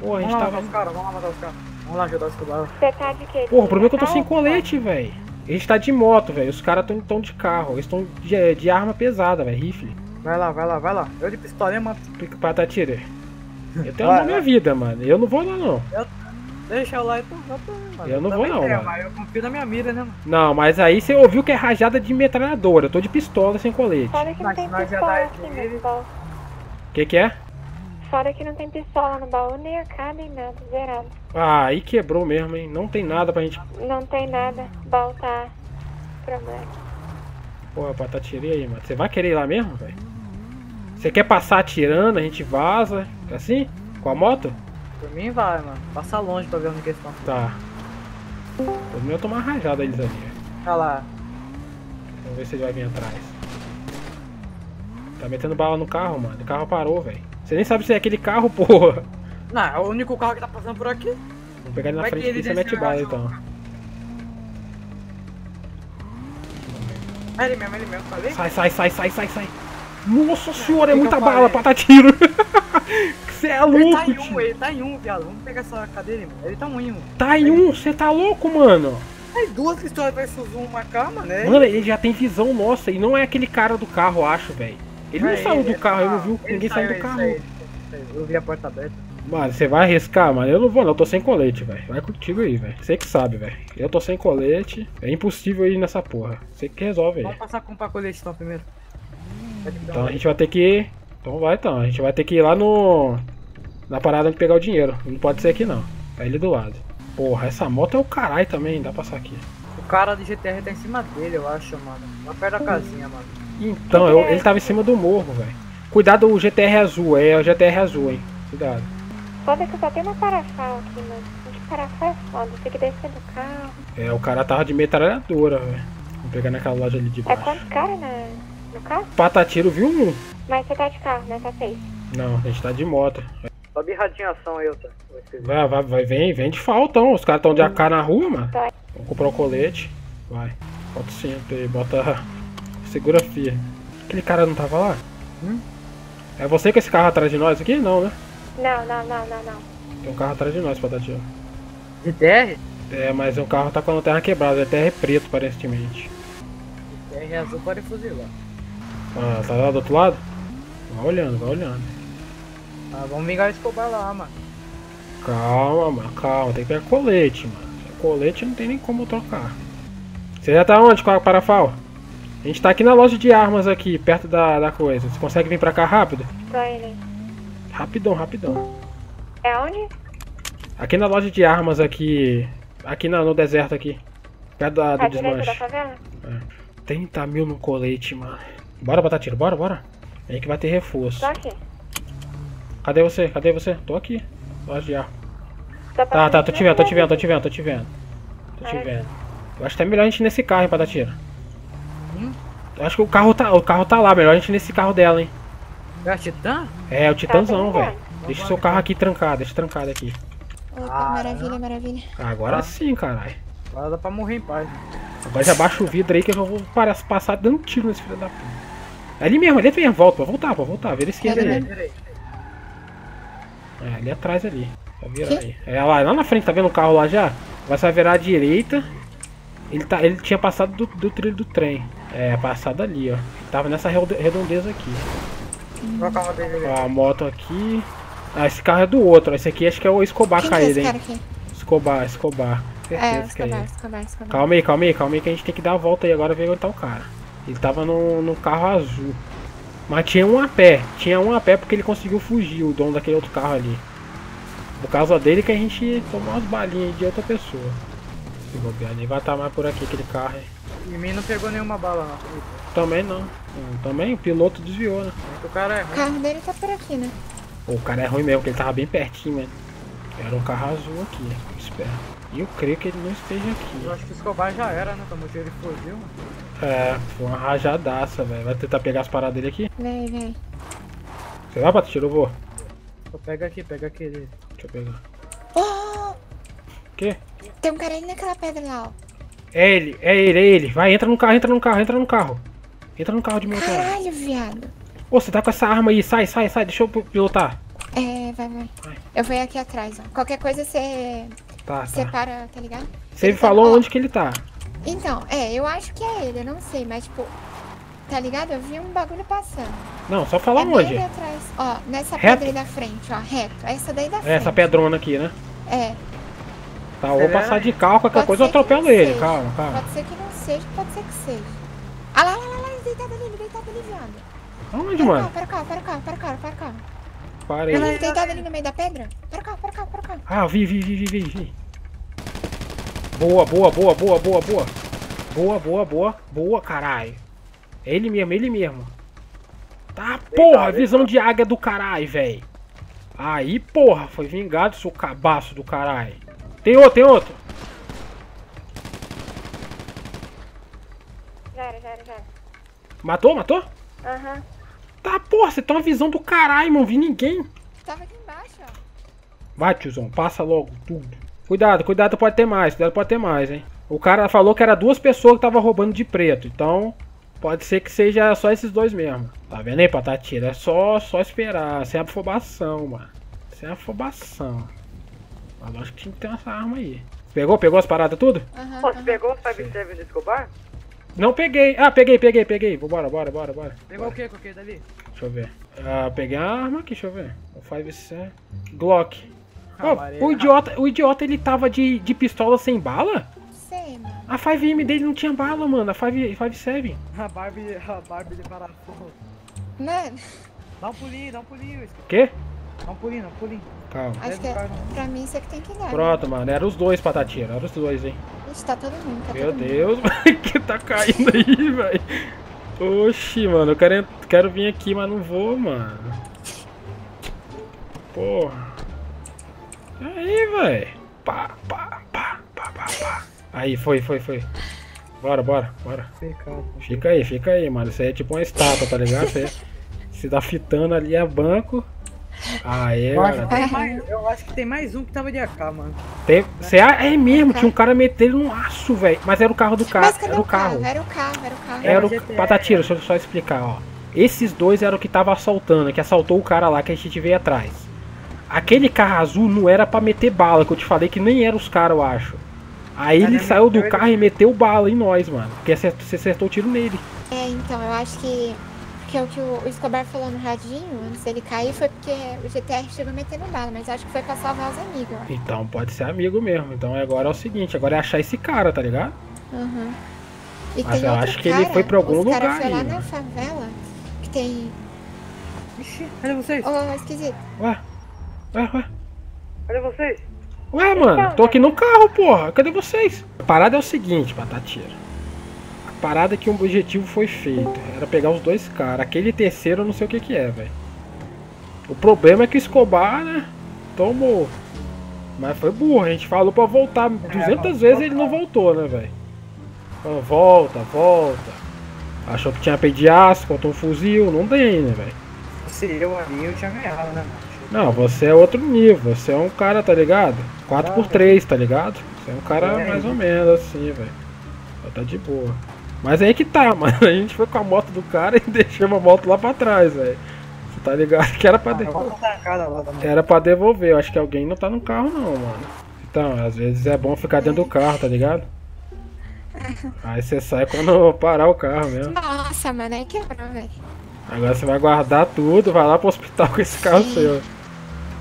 Porra, a lá. gente Vamos lá os caras, vamos lá matar os caras. Vamos lá ajudar os Escobar. Você tá de quê? Porra, o problema é que eu tô sem colete, velho. A gente tá de moto, velho. Os caras tão, tão de carro. Eles estão de, de arma pesada, velho. Rifle. Vai lá, vai lá, vai lá. Eu de pistolinha mato. Pica pra Tatira. Eu tenho Vai, a minha vida, mano. Eu não vou lá, não. Deixa eu lá então. Eu, tô, mano. Eu não vou também não, tenho, mano. Mas eu confio na minha mira, né, mano? Não, mas aí você ouviu que é rajada de metralhadora. Eu tô de pistola sem colete. Fora que não Mas tem pistola aqui no baú. Que que é? Fora que não tem pistola no baú, nem AK, nem nada, zerado. Ah, aí quebrou mesmo, hein? Não tem nada pra gente. Não tem nada, o baú tá... Problema. Porra, pra Tatira e aí, mano. Você vai querer ir lá mesmo, velho? Você quer passar atirando, a gente vaza? Assim? Com a moto? Por mim vai, mano. Passa longe pra ver onde que eles estão. Tá. Pelo menos eu tomar uma rajada eles ali. Olha lá. Vamos ver se ele vai vir atrás. Tá metendo bala no carro, mano. O carro parou, velho. Você nem sabe se é aquele carro, *laughs* porra. Não, é o único carro que tá passando por aqui. Vamos pegar ele na Vai frente aqui e você mete bala então. É ele mesmo, ele mesmo, falei? Sai, sai, sai, sai, sai, sai. Nossa senhora, é muita bala pra dar tiro. *laughs* Você é Ele louco, tá em tio. um, ele tá em um, viado. Vamos pegar essa cadeira, mano. Ele tá em um. Tá em um, você tá louco, mano. Aí duas pistolas versus uma cama, né? Mano, ele já tem visão nossa e não é aquele cara do carro, eu acho, velho. Ele não É, saiu do ele carro, tá- ele não ele ninguém saiu, do ele carro. saiu, ele. Eu vi a porta aberta. Mano, você vai arriscar, mano? Eu não vou não, eu tô sem colete, velho. Vai contigo aí, velho. Você que sabe, velho. Eu tô sem colete. É impossível ir nessa porra. Você que resolve aí. Vamos passar a comprar colete então primeiro. Então a gente vai ter que. Então vai então. A gente vai ter que ir lá no. Na parada de pegar o dinheiro. Não pode ser aqui não. É ali do lado. Porra, essa moto é o caralho também, dá pra passar aqui. O cara do GTR tá em cima dele, eu acho, mano. Lá perto da casinha, mano. Então, eu- ele tava em cima do morro, velho. Cuidado o GTR azul, é o GTR azul, hein. Cuidado. Foda que só tem uma parafal aqui, mano. De parafal é foda, tem que descer do carro. É, o cara tava de metralhadora, velho. Vamos pegar naquela loja ali de É baixo. quantos caras na... no carro? Patatiro viu um? Mas você tá de carro, né? Tá seis. Não, a gente tá de moto. Sobe radiação aí, Elton. Vai. Vai, vai, vem, vem de faltão. Os caras tão de AK na rua, mano. Tá. Vamos comprar o colete. Vai. Bota o cinto aí, bota. Segura firme. Aquele cara não tava lá? Hum? É você com esse carro atrás de nós aqui? Não, né? Não, não, não, não, não. Tem um carro atrás de nós, Patatiro. GTR? É, mas o carro tá com a lanterna quebrada, é terra preto, aparentemente. GTR azul pode fuzilar. Ah, tá lá do outro lado? Vai olhando, vai olhando. Ah, vamos vingar o Escobar lá, mano. Calma, mano, calma, tem que pegar colete, mano. Colete não tem nem como trocar. Você já tá onde com a parafal? A gente tá aqui na loja de armas aqui, perto da, da coisa. Você consegue vir pra cá rápido? Tô indo. Rapidão, rapidão. É onde? Aqui na loja de armas aqui. Aqui na- no deserto aqui. Perto da, do direita da desmanche. favela? 30 mil no colete, mano. Bora tiro, bora, bora. Aí que vai ter reforço. Tô aqui. Cadê você? Cadê você? Tô aqui. Loja de. Tá, Tá, tá, tô te vendo, tô te vendo, tô te vendo, tô te vendo. Tô te vendo. Eu acho que é melhor a gente ir nesse carro, hein, dar tiro. Eu acho que o carro tá, o carro tá lá, melhor a gente ir nesse carro dela, hein. É a Titã? É, o Titãzão, Tá, velho. Deixa o seu carro aqui trancado, deixa trancado aqui. Opa, maravilha, maravilha. Agora sim, caralho. Agora dá pra morrer em paz. Agora já baixa o vidro aí que eu já vou passar dando tiro nesse filho da puta. É Ali mesmo, ali mesmo, volta, pode voltar, pode voltar, vira a esquerda ali. Peraí. É, ali atrás ali. Vai virar aí. É lá, lá na frente, tá vendo o carro lá já? Vai só virar à direita. Ele, tá, ele tinha passado do, do trilho do trem. É, passado ali, ó. Tava nessa redonde- redondeza aqui. Ó, a moto aqui. Ah, esse carro é do outro. Esse aqui acho que é o Escobar Quem que é caído, esse hein? cara aqui? Escobar, Escobar. É, Certeza que é Escobar. Escobar, Escobar. Calma aí, calma aí, calma aí que a gente tem que dar a volta aí agora ver onde tá o cara. Ele tava no, no carro azul. Mas tinha um a pé. Tinha um a pé porque ele conseguiu fugir, o dono daquele outro carro ali. Por causa dele que a gente tomou umas balinhas de outra pessoa. Se bobear, nem vai estar mais por aqui aquele carro aí. Em mim não pegou nenhuma bala, não. Também não. Também o piloto desviou, né? O cara é O ruim. carro dele tá por aqui, né? Pô, o cara é ruim mesmo, porque ele tava bem pertinho, mano. Era um carro azul aqui, eu espero. E eu creio que ele não esteja Eu aqui. acho que o Escobar já era, né? Como ele fugiu. É, foi uma rajadaça, velho. Vai tentar pegar as paradas dele aqui? Vem, vem. Você vai, Pato? Tirou, vou. Pega aqui, pega aquele. Deixa eu pegar. Oh! quê? Tem um cara ali naquela pedra lá, ó. É ele, é ele, é ele. Vai, entra no carro, entra no carro, entra no carro. Entra no carro de motor. Caralho, viado. Ô, você tá com essa arma aí, sai, sai, sai, deixa eu pilotar. É, vai, vai. Eu vou ir aqui atrás, ó. Qualquer coisa você Tá, tá. separa, tá ligado? Você Ele tá- falou ó, onde que ele tá. Então, é, eu acho que é ele, eu não sei, mas tipo, tá ligado? Eu vi um bagulho passando. Não, só fala é onde. atrás. Ó, nessa Reto? pedra aí da frente, ó, reto. Essa daí da É, frente. essa pedrona aqui, né? É. Tá, vou é- passar de carro, qualquer Pode coisa eu atropelo ele. seja. Calma, calma. Pode ser que não seja, pode ser que seja. Ah lá, lá, lá, lá, ele deitado ali, ele deitado ali, viado. Onde, Para cá, mano? para cá, para cá, para cá, para cá. Parei. Ele deitado ali no meio da pedra? Para cá, para cá, para cá. Ah, vi, vi, vi, vi, vi. Boa, boa, boa, boa, boa, boa. Boa, boa, boa. Boa, caralho. É ele mesmo, ele mesmo. Tá, porra, visão de águia do caralho, velho. Aí, porra, foi vingado seu cabaço do caralho. Tem outro, tem outro. Já era, já era, já era. Matou, matou? Aham. Tá, porra, você tem uma visão do caralho, não vi ninguém. Tava aqui embaixo, ó. Vai, tiozão, passa logo tudo. Cuidado, cuidado, pode ter mais, cuidado, pode ter mais, hein. O cara falou que era duas pessoas que estavam roubando de preto, então pode ser que seja só esses dois mesmo. Tá vendo aí, Patatira? É só, só esperar, sem afobação, mano. Sem afobação. Mas lógico que tinha que ter essa arma aí. Pegou? Pegou as paradas tudo? Aham, Pô, você pegou o 57 de Escobar? Não peguei. Ah, peguei, peguei, peguei. Bora, bora, bora, bora. Pegou o que aquele dali? Deixa eu ver. Ah, peguei a arma aqui, deixa eu ver. O 5 Glock. Ó, o idiota, o idiota ele tava de, de pistola sem bala? Sei, mano. A 5M dele não tinha bala, mano. A 5-7. A Barbie, a Barbie de parafuso. Mano, Dá um pulinho, dá um pulinho. Quê? Dá um pulinho, dá um pulinho. Calma. acho que é, pra mim isso é que tem que dar. né? Pronto, mano. Era os dois, Patatira. Era os dois, hein. Ixi, tá todo mundo, tá Meu todo mundo. Deus, *laughs* mano. que tá caindo aí, velho. Oxi, mano. Eu quero, quero vir aqui, mas não vou, mano. Porra. Aí, velho. Pá, pá, pá, pá, pá, pá. Aí, foi, foi, foi. Bora, bora, bora. Fica aí, fica aí, mano. Isso aí é tipo uma estátua, tá ligado? Você se tá fitando ali é banco. Aê, Eu acho, mais, eu acho que tem mais um que tava de AK, mano. Tem, cê, é mesmo, tinha um cara metendo no aço, velho. Mas era o carro do Mas cara. cadê Era o o carro. Era o carro, era o carro. Era o. GTR. Patatira, deixa eu só explicar, ó. Esses dois eram o que tava assaltando, que assaltou o cara lá que a gente veio atrás. Aquele carro azul não era pra meter bala, que eu te falei que nem era os caras, eu acho. Aí ele Mas é saiu do carro e meteu bala em nós, mano. Porque acertou- você acertou o tiro nele. É, então, eu acho que, que é o que o Escobar falou no radinho, antes dele cair, foi porque o GTR chegou metendo bala, mas acho que foi pra salvar os amigos, ó. Então pode ser amigo mesmo. Então agora é o seguinte, agora é achar esse cara, tá ligado? Uhum. E Mas tem eu outro acho que ele cara, foi pra algum cara lugar foi lá aí, na mano. favela, que tem... Ixi, cadê vocês? Ô, esquisito. Ué? Ué, ué? Cadê vocês? Ué, mano, tô aqui no carro, porra. Cadê vocês? A parada é o seguinte, Batateira. A parada é que o objetivo foi feito. Era pegar os dois caras. Aquele terceiro eu não sei o que que é, velho. O problema é que o Escobar, né? Tomou. Mas foi burro, a gente falou pra voltar 200 vezes e ele não voltou, né, velho? Falou, Volta, volta. Achou que tinha aço contra um fuzil, não tem, né, velho? Se eu ali, eu tinha ganhado, né, mano? Não, você é outro nível, você é um cara, tá ligado? 4x3, tá ligado? Você é um cara mais ou menos assim, velho. Só Tá de boa. Mas aí que tá, *laughs* mano. A gente foi com a moto do cara e *laughs* deixamos a moto lá pra trás, velho. Você tá ligado que era pra devolver. Lá também. Era pra devolver, eu acho que alguém não tá no carro não, mano. Então, às vezes é bom ficar dentro do carro, tá ligado? Aí você sai quando *laughs* parar o carro mesmo. Nossa, mano, aí quebrou, velho. Agora você vai guardar tudo, vai lá pro hospital com esse carro seu.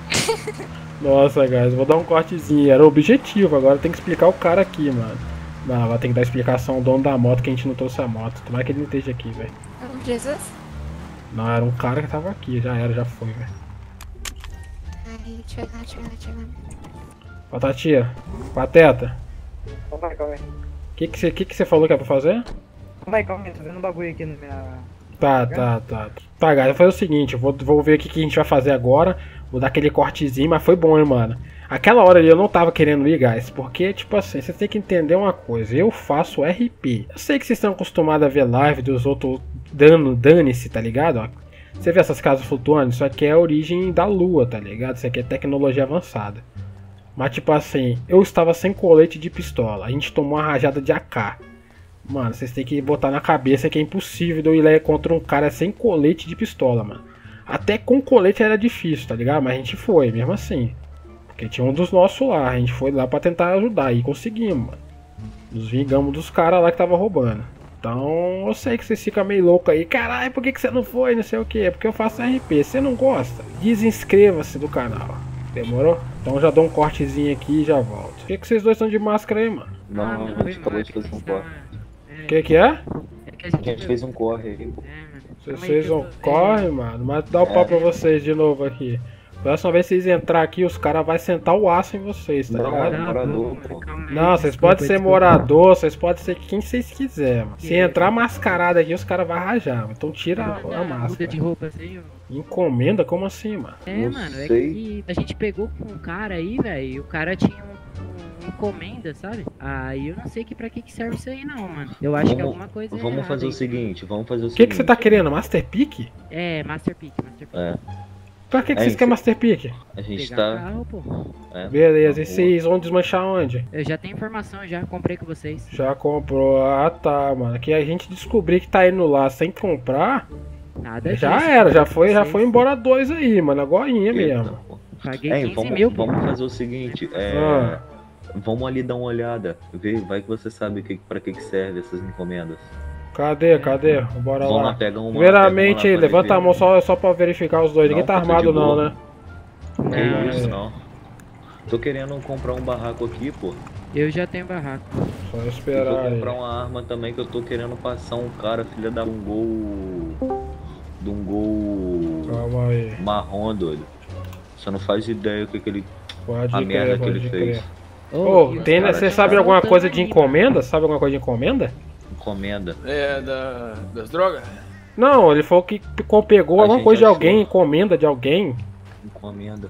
*laughs* Nossa, guys, vou dar um cortezinho. Era o objetivo, agora tem que explicar o cara aqui, mano. Não, vai ter que dar explicação ao dono da moto que a gente não trouxe a moto. Tomara que ele não esteja aqui, velho. Oh, Jesus. Não, era um cara que tava aqui, já era, já foi, velho. Ai, deixa eu ver, deixa eu ver, deixa eu ver. Patatia, Pateta, Calma aí, calma aí. o que que você que que você falou que é pra fazer? Calma aí, calma aí. Tô vendo um bagulho aqui na minha... Tá, tá, tá. Tá, vou fazer o seguinte, eu vou, vou ver o que, que a gente vai fazer agora. Vou dar aquele cortezinho, mas foi bom, hein, mano. Aquela hora ali eu não tava querendo ir, guys, porque, tipo assim, vocês têm que entender uma coisa. Eu faço RP. Eu sei que vocês estão acostumados a ver live dos outros dando, dane-se, tá ligado? Você vê essas casas flutuando? Isso aqui é a origem da lua, tá ligado? Isso aqui é tecnologia avançada. Mas, tipo assim, eu estava sem colete de pistola. A gente tomou uma rajada de AK. Mano, vocês têm que botar na cabeça que é impossível de eu ir lá contra um cara sem colete de pistola, mano. Até com colete era difícil, tá ligado? Mas a gente foi, mesmo assim. Porque tinha um dos nossos lá, a gente foi lá pra tentar ajudar e conseguimos, mano. Nos vingamos dos caras lá que tava roubando. Então, eu sei que vocês ficam meio loucos aí. Caralho, por que, que você não foi? Não sei o que. É porque eu faço RP. Você não gosta, desinscreva-se do canal. Demorou? Então já dou um cortezinho aqui e já volto. Por que, que vocês dois estão de máscara aí, mano? Não, a gente acabou de fazer um corre. O que, que é? A gente fez um corre aí, pô. Vocês não correm, mano. Mas dá o pau pra vocês de novo aqui. Próxima vez que vocês entrar aqui, os caras vão sentar o aço em vocês, tá Não, ligado? é morador. Não, vocês podem ser morador, vocês podem ser quem vocês quiserem. mano. Se entrar mascarado aqui, os caras vão rajar. mano. Então tira a, a Muda máscara. de roupa assim. Encomenda? Como assim, mano? É, Não mano, é que a gente pegou com um cara aí, velho, e o cara tinha um, um encomenda, sabe? Aí eu não sei que pra que, que serve isso aí não, mano. Eu acho que Vamos- alguma coisa Vamos errada fazer o seguinte, vamos fazer o O que, seguinte. que você tá querendo? Master Pick? É, Master Peak, Master Peak. É, Pra que, que É vocês querem Master Pick? a gente Pegar tá. carro, pô. é, Beleza, e vocês vão desmanchar onde? Eu já tenho informação, já comprei com vocês. Já comprou. Ah tá, mano. Que a gente descobrir que tá indo lá sem comprar, Nada já disso, era, já foi, já foi embora dois aí, mano. Agora mesmo. Paguei Hein, 15 vamos, mil, pô. vamos fazer o seguinte, é, Ah. Vamos ali dar uma olhada, ver, vai que você sabe que, pra que, que serve essas encomendas. Cadê, cadê? Bora Vamos lá. lá, pega uma. Primeiramente pega uma levanta a ele mão ver. só, só pra verificar os dois. Ninguém Não, tá tá armado não, né? Que É. isso, não. Tô querendo comprar um barraco aqui, pô. Eu já tenho barraco. Só vou esperar aí. comprar uma arma também que eu tô querendo passar um cara, filha da um gol. De um gol Calma aí. marrom, doido. Você não faz ideia o que, que ele. Pode a crer, merda que pode ele crer. fez. Ô, os tem, Você sabe alguma coisa de aí, encomenda? Sabe alguma coisa de encomenda? Encomenda. É, da, das drogas? Não, ele falou que pegou A alguma coisa de achou. alguém, encomenda de alguém. Encomenda.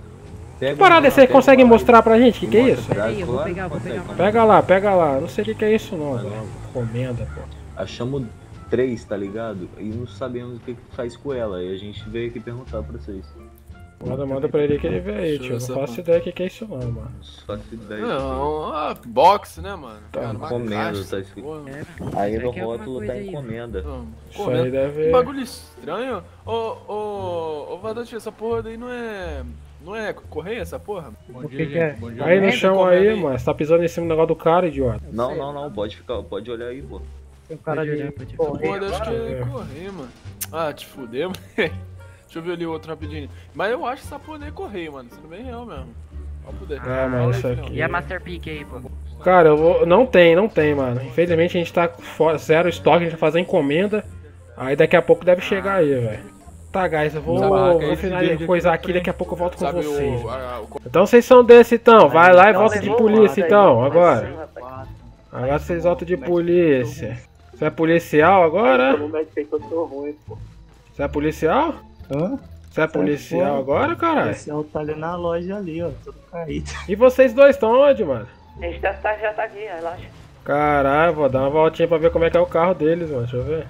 Que Pega parada uma- é aí? Consegue uma- mostrar pra gente? O que, que é isso? Eu vou pegar, vou pegar. Pega lá, pega lá. Não sei o que, que é isso não. agora. Encomenda, pô. Achamos três, tá ligado? E não sabemos o que, que faz com ela. E a gente veio aqui perguntar pra vocês. Manda, manda pra ele que ele vê aí, tio. Não faço ideia o que, que é isso não, mano. Só que ideia. Não, ah, box, né, mano? Tá, Cara, uma encomenda, tá escrito. É, Aí no é rótulo tá encomenda. Isso aí deve. Que bagulho estranho. Ô, ô, ô, Vadante, essa porra daí não é. Não é correia essa porra? O que que é? Aí no chão aí, aí. mano. Você tá pisando em cima do negócio do cara, idiota. Não, não, não, pode ficar, pode olhar aí, pô. Tem um cara de correio Porra, acho que é correia, mano. Ah, te fudeu, *laughs* mano. Deixa eu ver ali o outro rapidinho. Mas eu acho é correio, mano. Sendo bem real mesmo. Ó, poder. É, Fala mano, isso aqui. E a Master Peak aí, pô? Cara, eu vou... não tem, não tem, mano. Infelizmente a gente tá fora, zero estoque, a gente vai fazer encomenda. Aí daqui a pouco deve chegar aí, velho. Tá, guys, eu vou, vou finalizar dia coisa que eu aqui, daqui a pouco eu volto com Sabe vocês. o, a, o Então vocês são desse então, vai lá e Não, volta de polícia então, agora. Agora vocês voltam de polícia. Você é policial agora? ruim, pô. Você é policial? Hã? Você é policial agora, O caralho? policial tá ali na loja ali, ó, todo caído. E vocês dois estão onde, mano? A gente já tá, já tá aqui, relaxa. Caralho, vou dar uma voltinha pra ver como é que é o carro deles, mano. Deixa eu ver.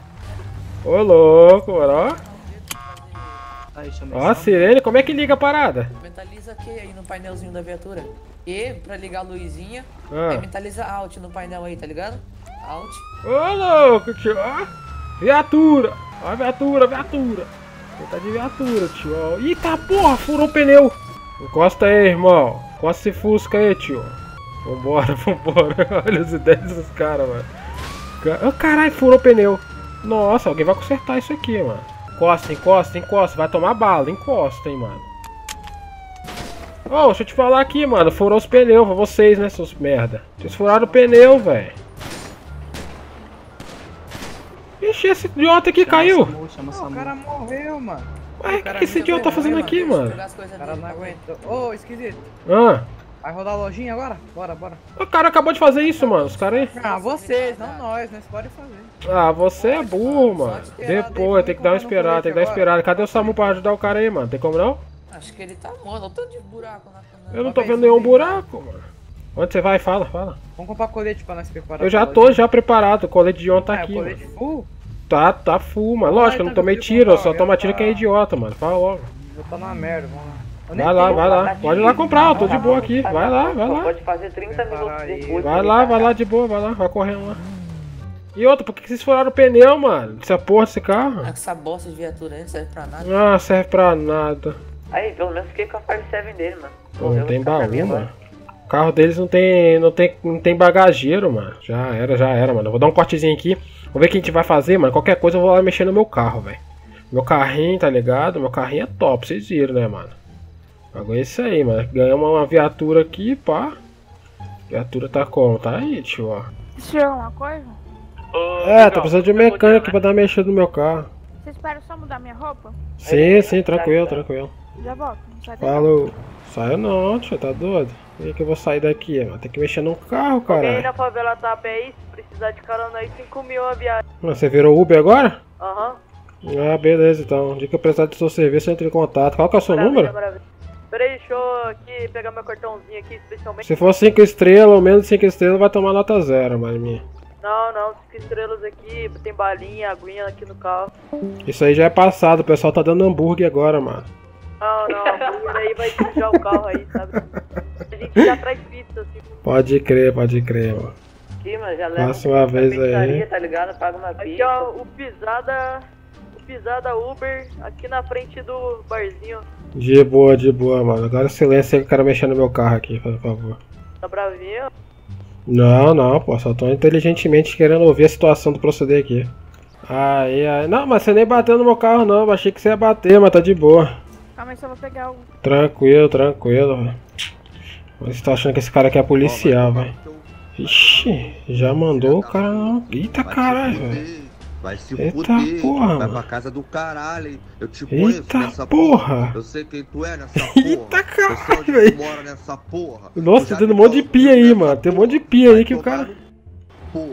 Ô louco, mano, ó. Aí, Ó a sirene, como é que liga a parada? Mentaliza Q aí no painelzinho da viatura. E pra ligar a luzinha. Ah. Aí mentaliza Alt no painel aí, tá ligado? Alt. Ô louco, tio, ó. Viatura, ó a viatura, viatura. Tá de viatura, tio. Eita porra, furou o pneu. Encosta aí, irmão. Encosta esse fusca aí, tio. Vambora, *laughs* vambora. Olha as ideias desses caras, mano. Caralho, furou o pneu. Nossa, alguém vai consertar isso aqui, mano. Encosta, encosta, encosta. Vai tomar bala, encosta, hein, mano. Ô, deixa eu te falar aqui, mano. Furou os pneus pra vocês, né, seus merda. Vocês furaram o pneu, velho. Ixi, esse idiota aqui caiu. Chama Não, o cara morreu, mano. Ué, o que, que esse idiota tá fazendo aqui, mano? O cara não aguentou. Ô, esquisito. Ah, Vai rodar a lojinha agora? Bora, bora. o cara acabou de fazer isso, mano. Os caras aí. Ah, vocês, não nós, nós pode fazer. Ah, você é burro, mano. Depois, tem que dar uma esperada, tem que dar uma esperada. Cadê o Samu pra ajudar o cara aí, mano? Tem como não? Acho que ele tá morto. Olha o tanto de buraco na Eu não tô vendo nenhum buraco, mano. Onde você vai? Fala, fala. Vamos comprar colete pra nós preparar. Eu já tô já preparado. O colete de ontem tá Ah, aqui, colete mano. full? Tá, tá full, mano. Lógico, eu não tomei tiro, só tomo tiro quem é idiota, mano. Fala logo. Eu tô na merda, vamos lá. Vai lá, vai lá. Pode ir lá comprar, eu tô de boa aqui. Vai lá, vai lá. Pode fazer 30 minutos depois. Vai lá, vai lá de boa, vai lá, vai correndo lá. E outra, por que vocês furaram o pneu, mano? Dessa porra desse carro? Essa bosta de viatura aí não serve pra nada. Ah, serve pra nada. Aí, pelo menos fiquei com a Fire 7 dele, mano. Pô, não tem baú, mano. O carro deles não tem, não tem, não tem bagageiro, mano. Já era, já era, mano. Eu vou dar um cortezinho aqui. Vamos ver o que a gente vai fazer, mano. Qualquer coisa eu vou lá mexer no meu carro, velho. Meu carrinho, tá ligado? Meu carrinho é top, vocês viram, né, mano? Agora é isso aí, mano. Ganhamos uma viatura aqui, pá. Viatura tá como? Tá aí, tio, ó. Você tirou alguma coisa? É, tô precisando de um mecânico aqui pra dar uma mexida no meu carro. Você espera só mudar minha roupa? Sim, sim, tranquilo, tranquilo. Já volto. Não sai daí. Falou. Saiu não, tio, tá doido? Por que, que eu vou sair daqui, mano? Tem que mexer no carro, Alguém caralho. na favela tá bem, se precisar de carona aí, 5 mil a viagem. Ah, Você virou Uber agora? Aham. Ah, beleza, então. De que eu precisar do seu serviço, eu entro em contato. Qual que é o seu número? Maravilha. Peraí, deixa eu aqui pegar meu cartãozinho aqui, especialmente. Se for 5 estrelas ou menos de 5 estrelas, vai tomar nota zero, mano. minha. Não, não, 5 estrelas aqui, tem balinha, aguinha aqui no carro. Isso aí já é passado, o pessoal tá dando hambúrguer agora, mano. Não, não, aí vai sujar o carro aí, sabe? A gente já traz pizza, assim. Pode crer, pode crer, mano. Aqui, mano, já leva Passa uma vez aí. tá ligado? Paga uma pizza. Aqui, ó, o pisada... O pisada Uber, aqui na frente do barzinho. De boa, de boa, mano. Agora silêncio aí que eu quero mexer no meu carro aqui, por favor. Tá bravinho? Não, não, pô, só tô inteligentemente querendo ouvir a situação do proceder aqui. Aí, aí. Não, mas você nem bateu no meu carro, não. Eu achei que você ia bater, mas tá de boa. Calma aí, só vou pegar o. Tranquilo, tranquilo, velho. Você tá achando que esse cara aqui é policial, velho? Ixi, já mandou o cara não. Eita caralho, velho. Vai se Eita fuder, porra, vai mano. pra casa do caralho? Eu te conheço Eita nessa porra. Eu sei quem tu é nessa *laughs* porra. Eita caralho, Eu sei onde tu mora nessa porra. Nossa, tá tendo um monte de pia aí, mano. Tem um monte de pia aí que o cara. Porra.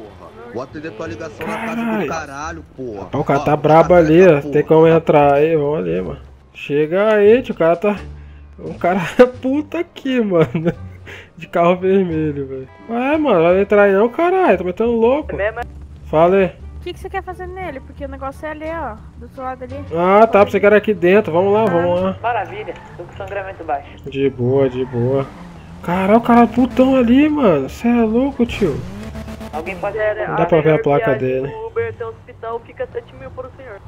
Vou atender tua ligação na casa do caralho, porra. O cara tá brabo ali, ó. Tem como entrar aí, vamos ali, mano. Chega aí, tio, o cara tá. Um cara *laughs* puta aqui, mano. *laughs* De carro vermelho, velho. Ué, mano, vai entrar aí não, caralho. Tô metendo louco. Fala aí. O que, que você quer fazer nele? Porque o negócio é ali, ó. Do outro lado ali. Ah, tá, pra você que era aqui dentro. Vamos lá, vamos lá. Maravilha, tô com sangramento baixo. De boa, de boa. Caralho, o cara é putão ali, mano. Você é louco, tio. Alguém pode... Não dá pra ver a placa dele. O Uber até o hospital fica 7 mil por senhor.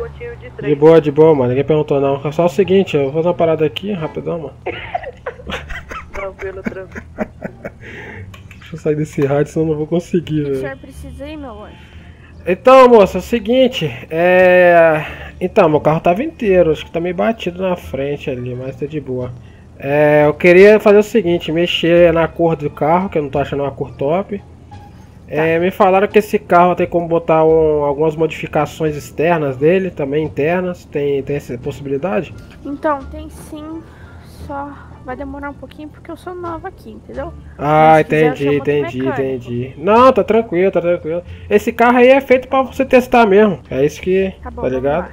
Continho de 3. De boa, de boa, mano. Ninguém perguntou não. É só o seguinte, eu vou fazer uma parada aqui, rapidão, mano. *laughs* Tranquilo, tranquilo. Deixa eu sair desse rádio, senão eu não vou conseguir, o velho. senhor precisa ir, meu anjo? Então, moça, é o seguinte, é. Então, meu carro tava inteiro, acho que tá meio batido na frente ali, mas tá de boa. É, eu queria fazer o seguinte, mexer na cor do carro, que eu não tô achando uma cor top. É, me falaram que esse carro tem como botar um- algumas modificações externas dele, também internas. Tem, tem essa possibilidade? Então, tem sim. Só vai demorar um pouquinho porque eu sou nova aqui, entendeu? Ah, Mas se quiser, entendi, entendi, entendi. Não, tá tranquilo, tá tranquilo. Esse carro aí é feito pra você testar mesmo. É isso que. Tá bom, tá ligado?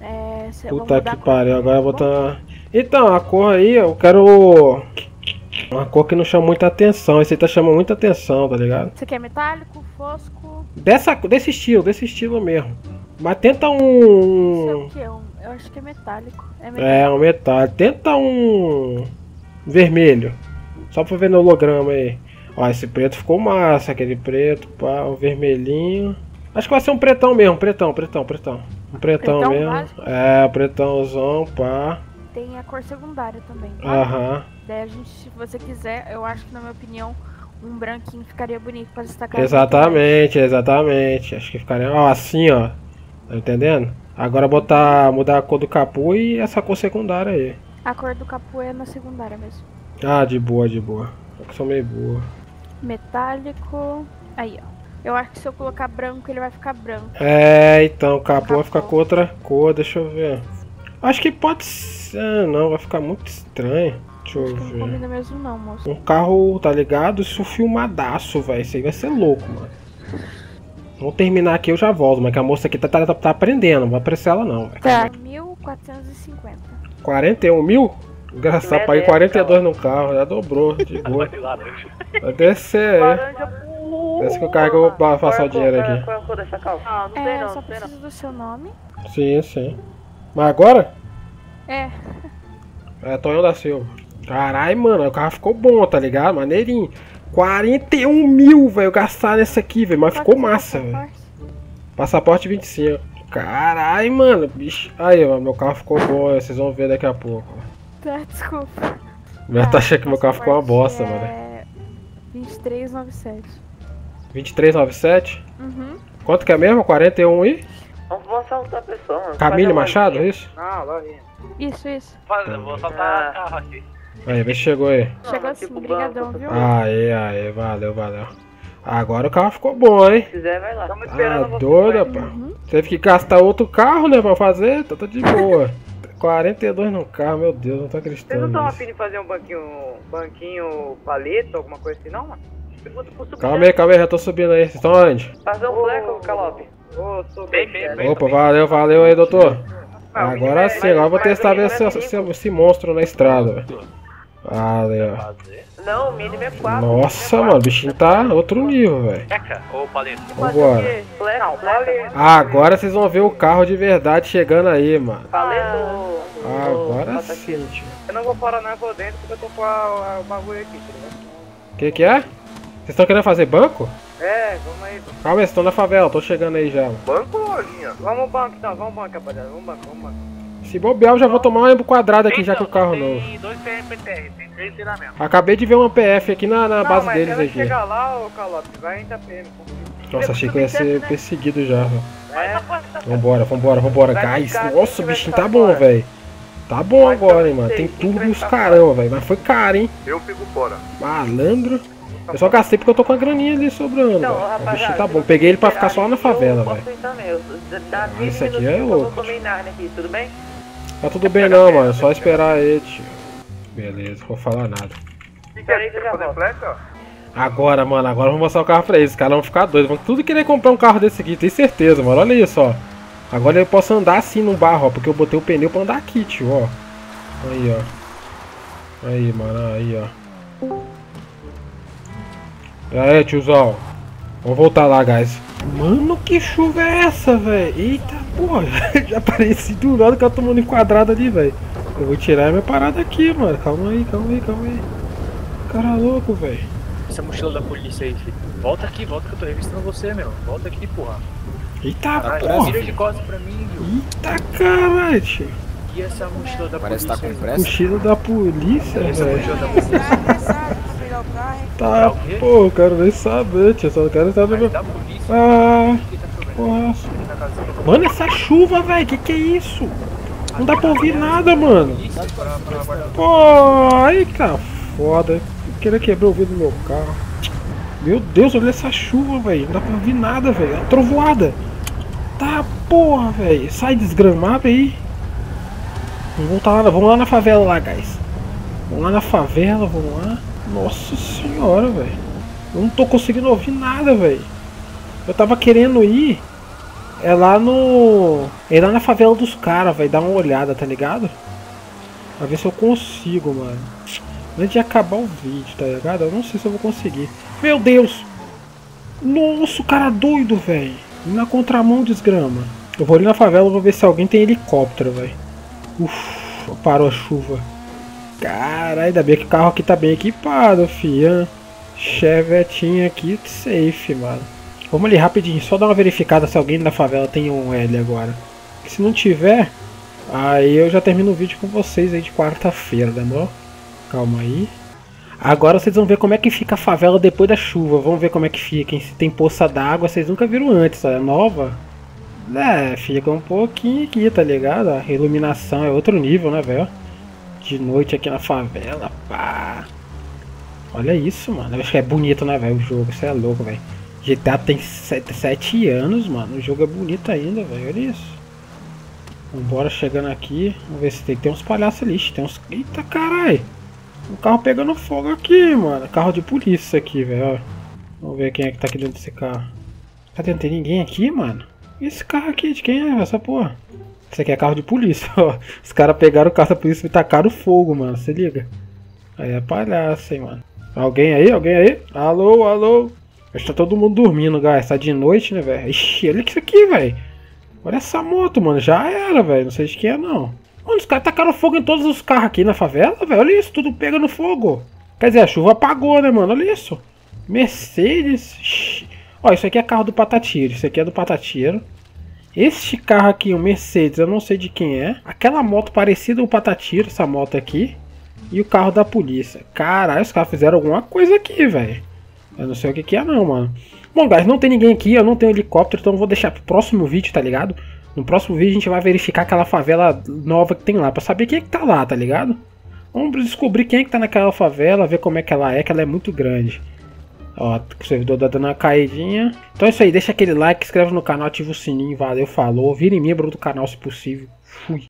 É, Puta que pariu, agora eu vou botar. Então, a cor aí, eu quero. Uma cor que não chama muita atenção. Esse aí tá chamando muita atenção, tá ligado? Você quer metálico, fosco? Dessa, desse estilo, desse estilo mesmo. Mas tenta Isso é um. o que? Um, eu acho que é metálico. É É, metálico. um metal. Tenta um. Vermelho. Só pra ver no holograma aí. Ó, esse preto ficou massa, aquele preto, pá, um vermelhinho. Acho que vai ser um pretão mesmo, pretão, pretão, pretão. Um pretão, Pretão mesmo. básico? É, pretãozão, pá. Tem a cor secundária também. tá? Aham. Daí a gente, se você quiser, eu acho que na minha opinião, um branquinho ficaria bonito pra destacar. Exatamente, exatamente. Acho que ficaria. Ó, assim, ó. Tá entendendo? Agora botar. mudar a cor do capu e essa cor secundária aí. A cor do capu é na secundária mesmo. Ah, de boa, de boa. Eu que sou meio boa. Metálico. Aí, ó. Eu acho que se eu colocar branco, ele vai ficar branco. É, então, o capô vai ficar com outra cor, deixa eu ver. Acho que pode ser. ah, Não, vai ficar muito estranho. Deixa eu Não ver. combina mesmo não, moço. Um carro, tá ligado? Isso filmadaço, velho. Isso aí vai ser louco, mano. Vamos terminar aqui, eu já volto, mas que a moça aqui tá, tá, tá aprendendo, não vai apressar ela não, velho. Tá. 1450. 41 mil? Engraçado, paguei 42 no carro, já dobrou, de *laughs* boa. Vai descer aí. Desce que eu carrego pra passar o dinheiro aqui. Qual é a cor dessa calça? Ah, não é, só preciso do seu nome. Sim, sim. Mas agora? É. *laughs* É Tonhão da Silva. Caralho, mano, o carro ficou bom, tá ligado? Maneirinho. 41 mil, velho, gastar nessa aqui, velho. Mas ficou massa, velho. Passaporte 25. Caralho, mano, bicho. Aí, ó, meu carro ficou bom, vocês vão ver daqui a pouco. Tá, desculpa. Minha tá achando que meu carro ficou uma bosta, mano. É 2397. 2397? Uhum. Quanto que é mesmo? 41 e? Vamos vamos assaltar a pessoa, mano. Camille Machado, é isso? Ah, lojinha. Isso, isso. Vou soltar carro aqui. Aí, vê se chegou aí. Chegou assim, brigadão, viu? Aê, aê, valeu, valeu. Agora o carro ficou bom, hein? Se quiser, vai lá. Estamos Ah, doida, pá. Teve que gastar outro carro, né, pra fazer, tá, tá de boa. 42 no carro, meu Deus, não tô Vocês não acreditando estão afim de fazer um banquinho, banquinho paleta, alguma coisa assim, não, mano? Calma aí, calma aí, já tô subindo aí. Vocês estão onde? Fazer um fleco, Calope. Sou bem, bem, Opa, valeu, valeu aí, doutor. Agora sim, agora eu vou testar ver se, se, esse monstro na estrada. Valeu. Não, o mínimo é 4. Nossa, mano, o bichinho tá outro nível, velho. Vambora. Não. Ah, agora vocês vão ver o carro de verdade chegando aí, mano. Paleta Ah, Agora sim, tio. Eu não vou parar não, eu vou dentro porque eu tô com o bagulho aqui, tá ligado? Que que é? Vocês estão querendo fazer banco? É, vamos aí. Calma aí, estão na favela, tô chegando aí já. Banco ou lojinha? Vamos ao banco então, vamos ao banco, rapaziada. Vamos ao banco, vamos ao banco. Se bobear, eu já vou tomar um quadrado aqui já com o carro novo. Tem dois PMPTR, tem três treinamentos. Acabei de ver uma PF aqui na, na não, base mas deles aqui. chegar lá, ô Calope, vai em Itapema. Nossa, achei que eu ia ser perseguido já, velho. É, Vambora, vambora, vambora, guys. Nossa, o bichinho tá bom, velho. Tá bom agora, hein, mano. Tem turbo e os caramba, velho. Mas foi caro, hein. Eu fico fora. Malandro. Eu só gastei porque eu tô com a graninha ali sobrando, Então, velho. O tá bom. Peguei ele pra ficar só na favela, velho. Posso entrar mesmo. Dá 20 esse aqui é louco, aqui, tudo bem? Tá tudo bem não, mano. É só esperar aí, tio. Beleza, não vou falar nada. Espera aí que eu já volto. Agora, mano, agora eu vou mostrar o carro pra eles. Os caras vão ficar doidos. Vão tudo querer comprar um carro desse aqui, tenho certeza, mano. Olha isso, ó. Agora eu posso andar assim no barro, ó. Porque eu botei o pneu pra andar aqui, tio, ó. Aí, ó. Aí, mano, aí, ó. E aí, tiozão. Vamos voltar lá, guys. Mano, que chuva é essa, velho? Eita, porra. *laughs* Já pareci do lado que eu tomando enquadrado ali, velho. Eu vou tirar minha parada aqui, mano. Calma aí, calma aí, calma aí. Cara louco, velho. Essa mochila da polícia aí, filho. Volta aqui, volta que eu tô revistando você, meu. Volta aqui, porra. Eita, Caralho, porra. Vira de costas pra mim, viu? Eita caralho, tio. E essa mochila da Parece polícia? que tá com aí? Mochila da polícia, Essa velho. mochila da polícia. *laughs* Tá, pô, eu quero nem saber, tio. Só quero saber. meu- Ah, porra. Mano, essa chuva, velho. Que que é isso? Não dá pra ouvir nada, mano. Pô, aí tá foda. Eu queria quebrar o vidro do meu carro. Meu Deus, olha essa chuva, velho. Não dá pra ouvir nada, velho. É trovoada. Tá, porra, velho. Sai desgramado aí. Vamos voltar lá, vamos lá na favela lá, guys. Vamos lá na favela, vamos lá. Nossa senhora, velho. Eu não tô conseguindo ouvir nada, velho. Eu tava querendo ir. É lá no. É lá na favela dos caras, vai dar uma olhada, tá ligado? Pra ver se eu consigo, mano. Antes de acabar o vídeo, tá ligado? Eu não sei se eu vou conseguir. Meu Deus! Nossa, o cara doido, velho. Na contramão, desgrama. Eu vou ali na favela vou ver se alguém tem helicóptero, velho. Ufa, parou a chuva. Caralho, ainda bem que o carro aqui tá bem equipado, fia. Chevetinho aqui, safe, mano. Vamos ali rapidinho, só dar uma verificada se alguém da favela tem um L agora. Se não tiver, aí eu já termino o vídeo com vocês aí de quarta-feira, demorou? Calma aí. Agora vocês vão ver como é que fica a favela depois da chuva. Vamos ver como é que fica, hein? Se tem poça d'água, vocês nunca viram antes, ó. É nova. É, fica um pouquinho aqui, tá ligado? A iluminação é outro nível, né, velho? De noite aqui na favela, pá. Olha isso, mano. Eu acho que é bonito, né, velho? O jogo, você é louco, velho. GTA tem 7 anos, mano. O jogo é bonito ainda, velho. Olha isso. Vambora chegando aqui. Vamos ver se tem, tem uns palhaços ali. Tem uns. Eita caralho! Um carro pegando fogo aqui, mano. Carro de polícia aqui, velho. Vamos ver quem é que tá aqui dentro desse carro. Tá dentro? Tem ninguém aqui, mano? E esse carro aqui, de quem é essa porra? Esse aqui é carro de polícia, *laughs* ó. Os caras pegaram o carro da polícia e tacaram fogo, mano. Se liga. Aí é palhaço, hein, mano. Alguém aí? Alguém aí? Alô, alô? Acho que tá todo mundo dormindo, guys. Tá de noite, né, velho? Ixi, olha isso aqui, velho. Olha essa moto, mano. Já era, velho. Não sei de quem é, não. Mano, os caras tacaram fogo em todos os carros aqui na favela, velho. Olha isso, tudo pegando fogo. Quer dizer, a chuva apagou, né, mano? Olha isso. Mercedes. Ixi. Ó, isso aqui é carro do Patatiro. Isso aqui é do Patatiro. Este carro aqui, o Mercedes, eu não sei de quem é. Aquela moto parecida o Patatiro, essa moto aqui. E o carro da polícia. Caralho, os caras fizeram alguma coisa aqui, velho. Eu não sei o que, que é não, mano. Bom, guys, não tem ninguém aqui, eu não tenho helicóptero, então eu vou deixar pro próximo vídeo, tá ligado? No próximo vídeo a gente vai verificar aquela favela nova que tem lá, pra saber quem é que tá lá, tá ligado? Vamos descobrir quem é que tá naquela favela, ver como é que ela é, que ela é muito grande. Ó, o servidor tá dando uma caidinha. Então é isso aí, deixa aquele like, inscreve no canal, ativa o sininho, valeu, falou. Vire membro do canal se possível. Fui.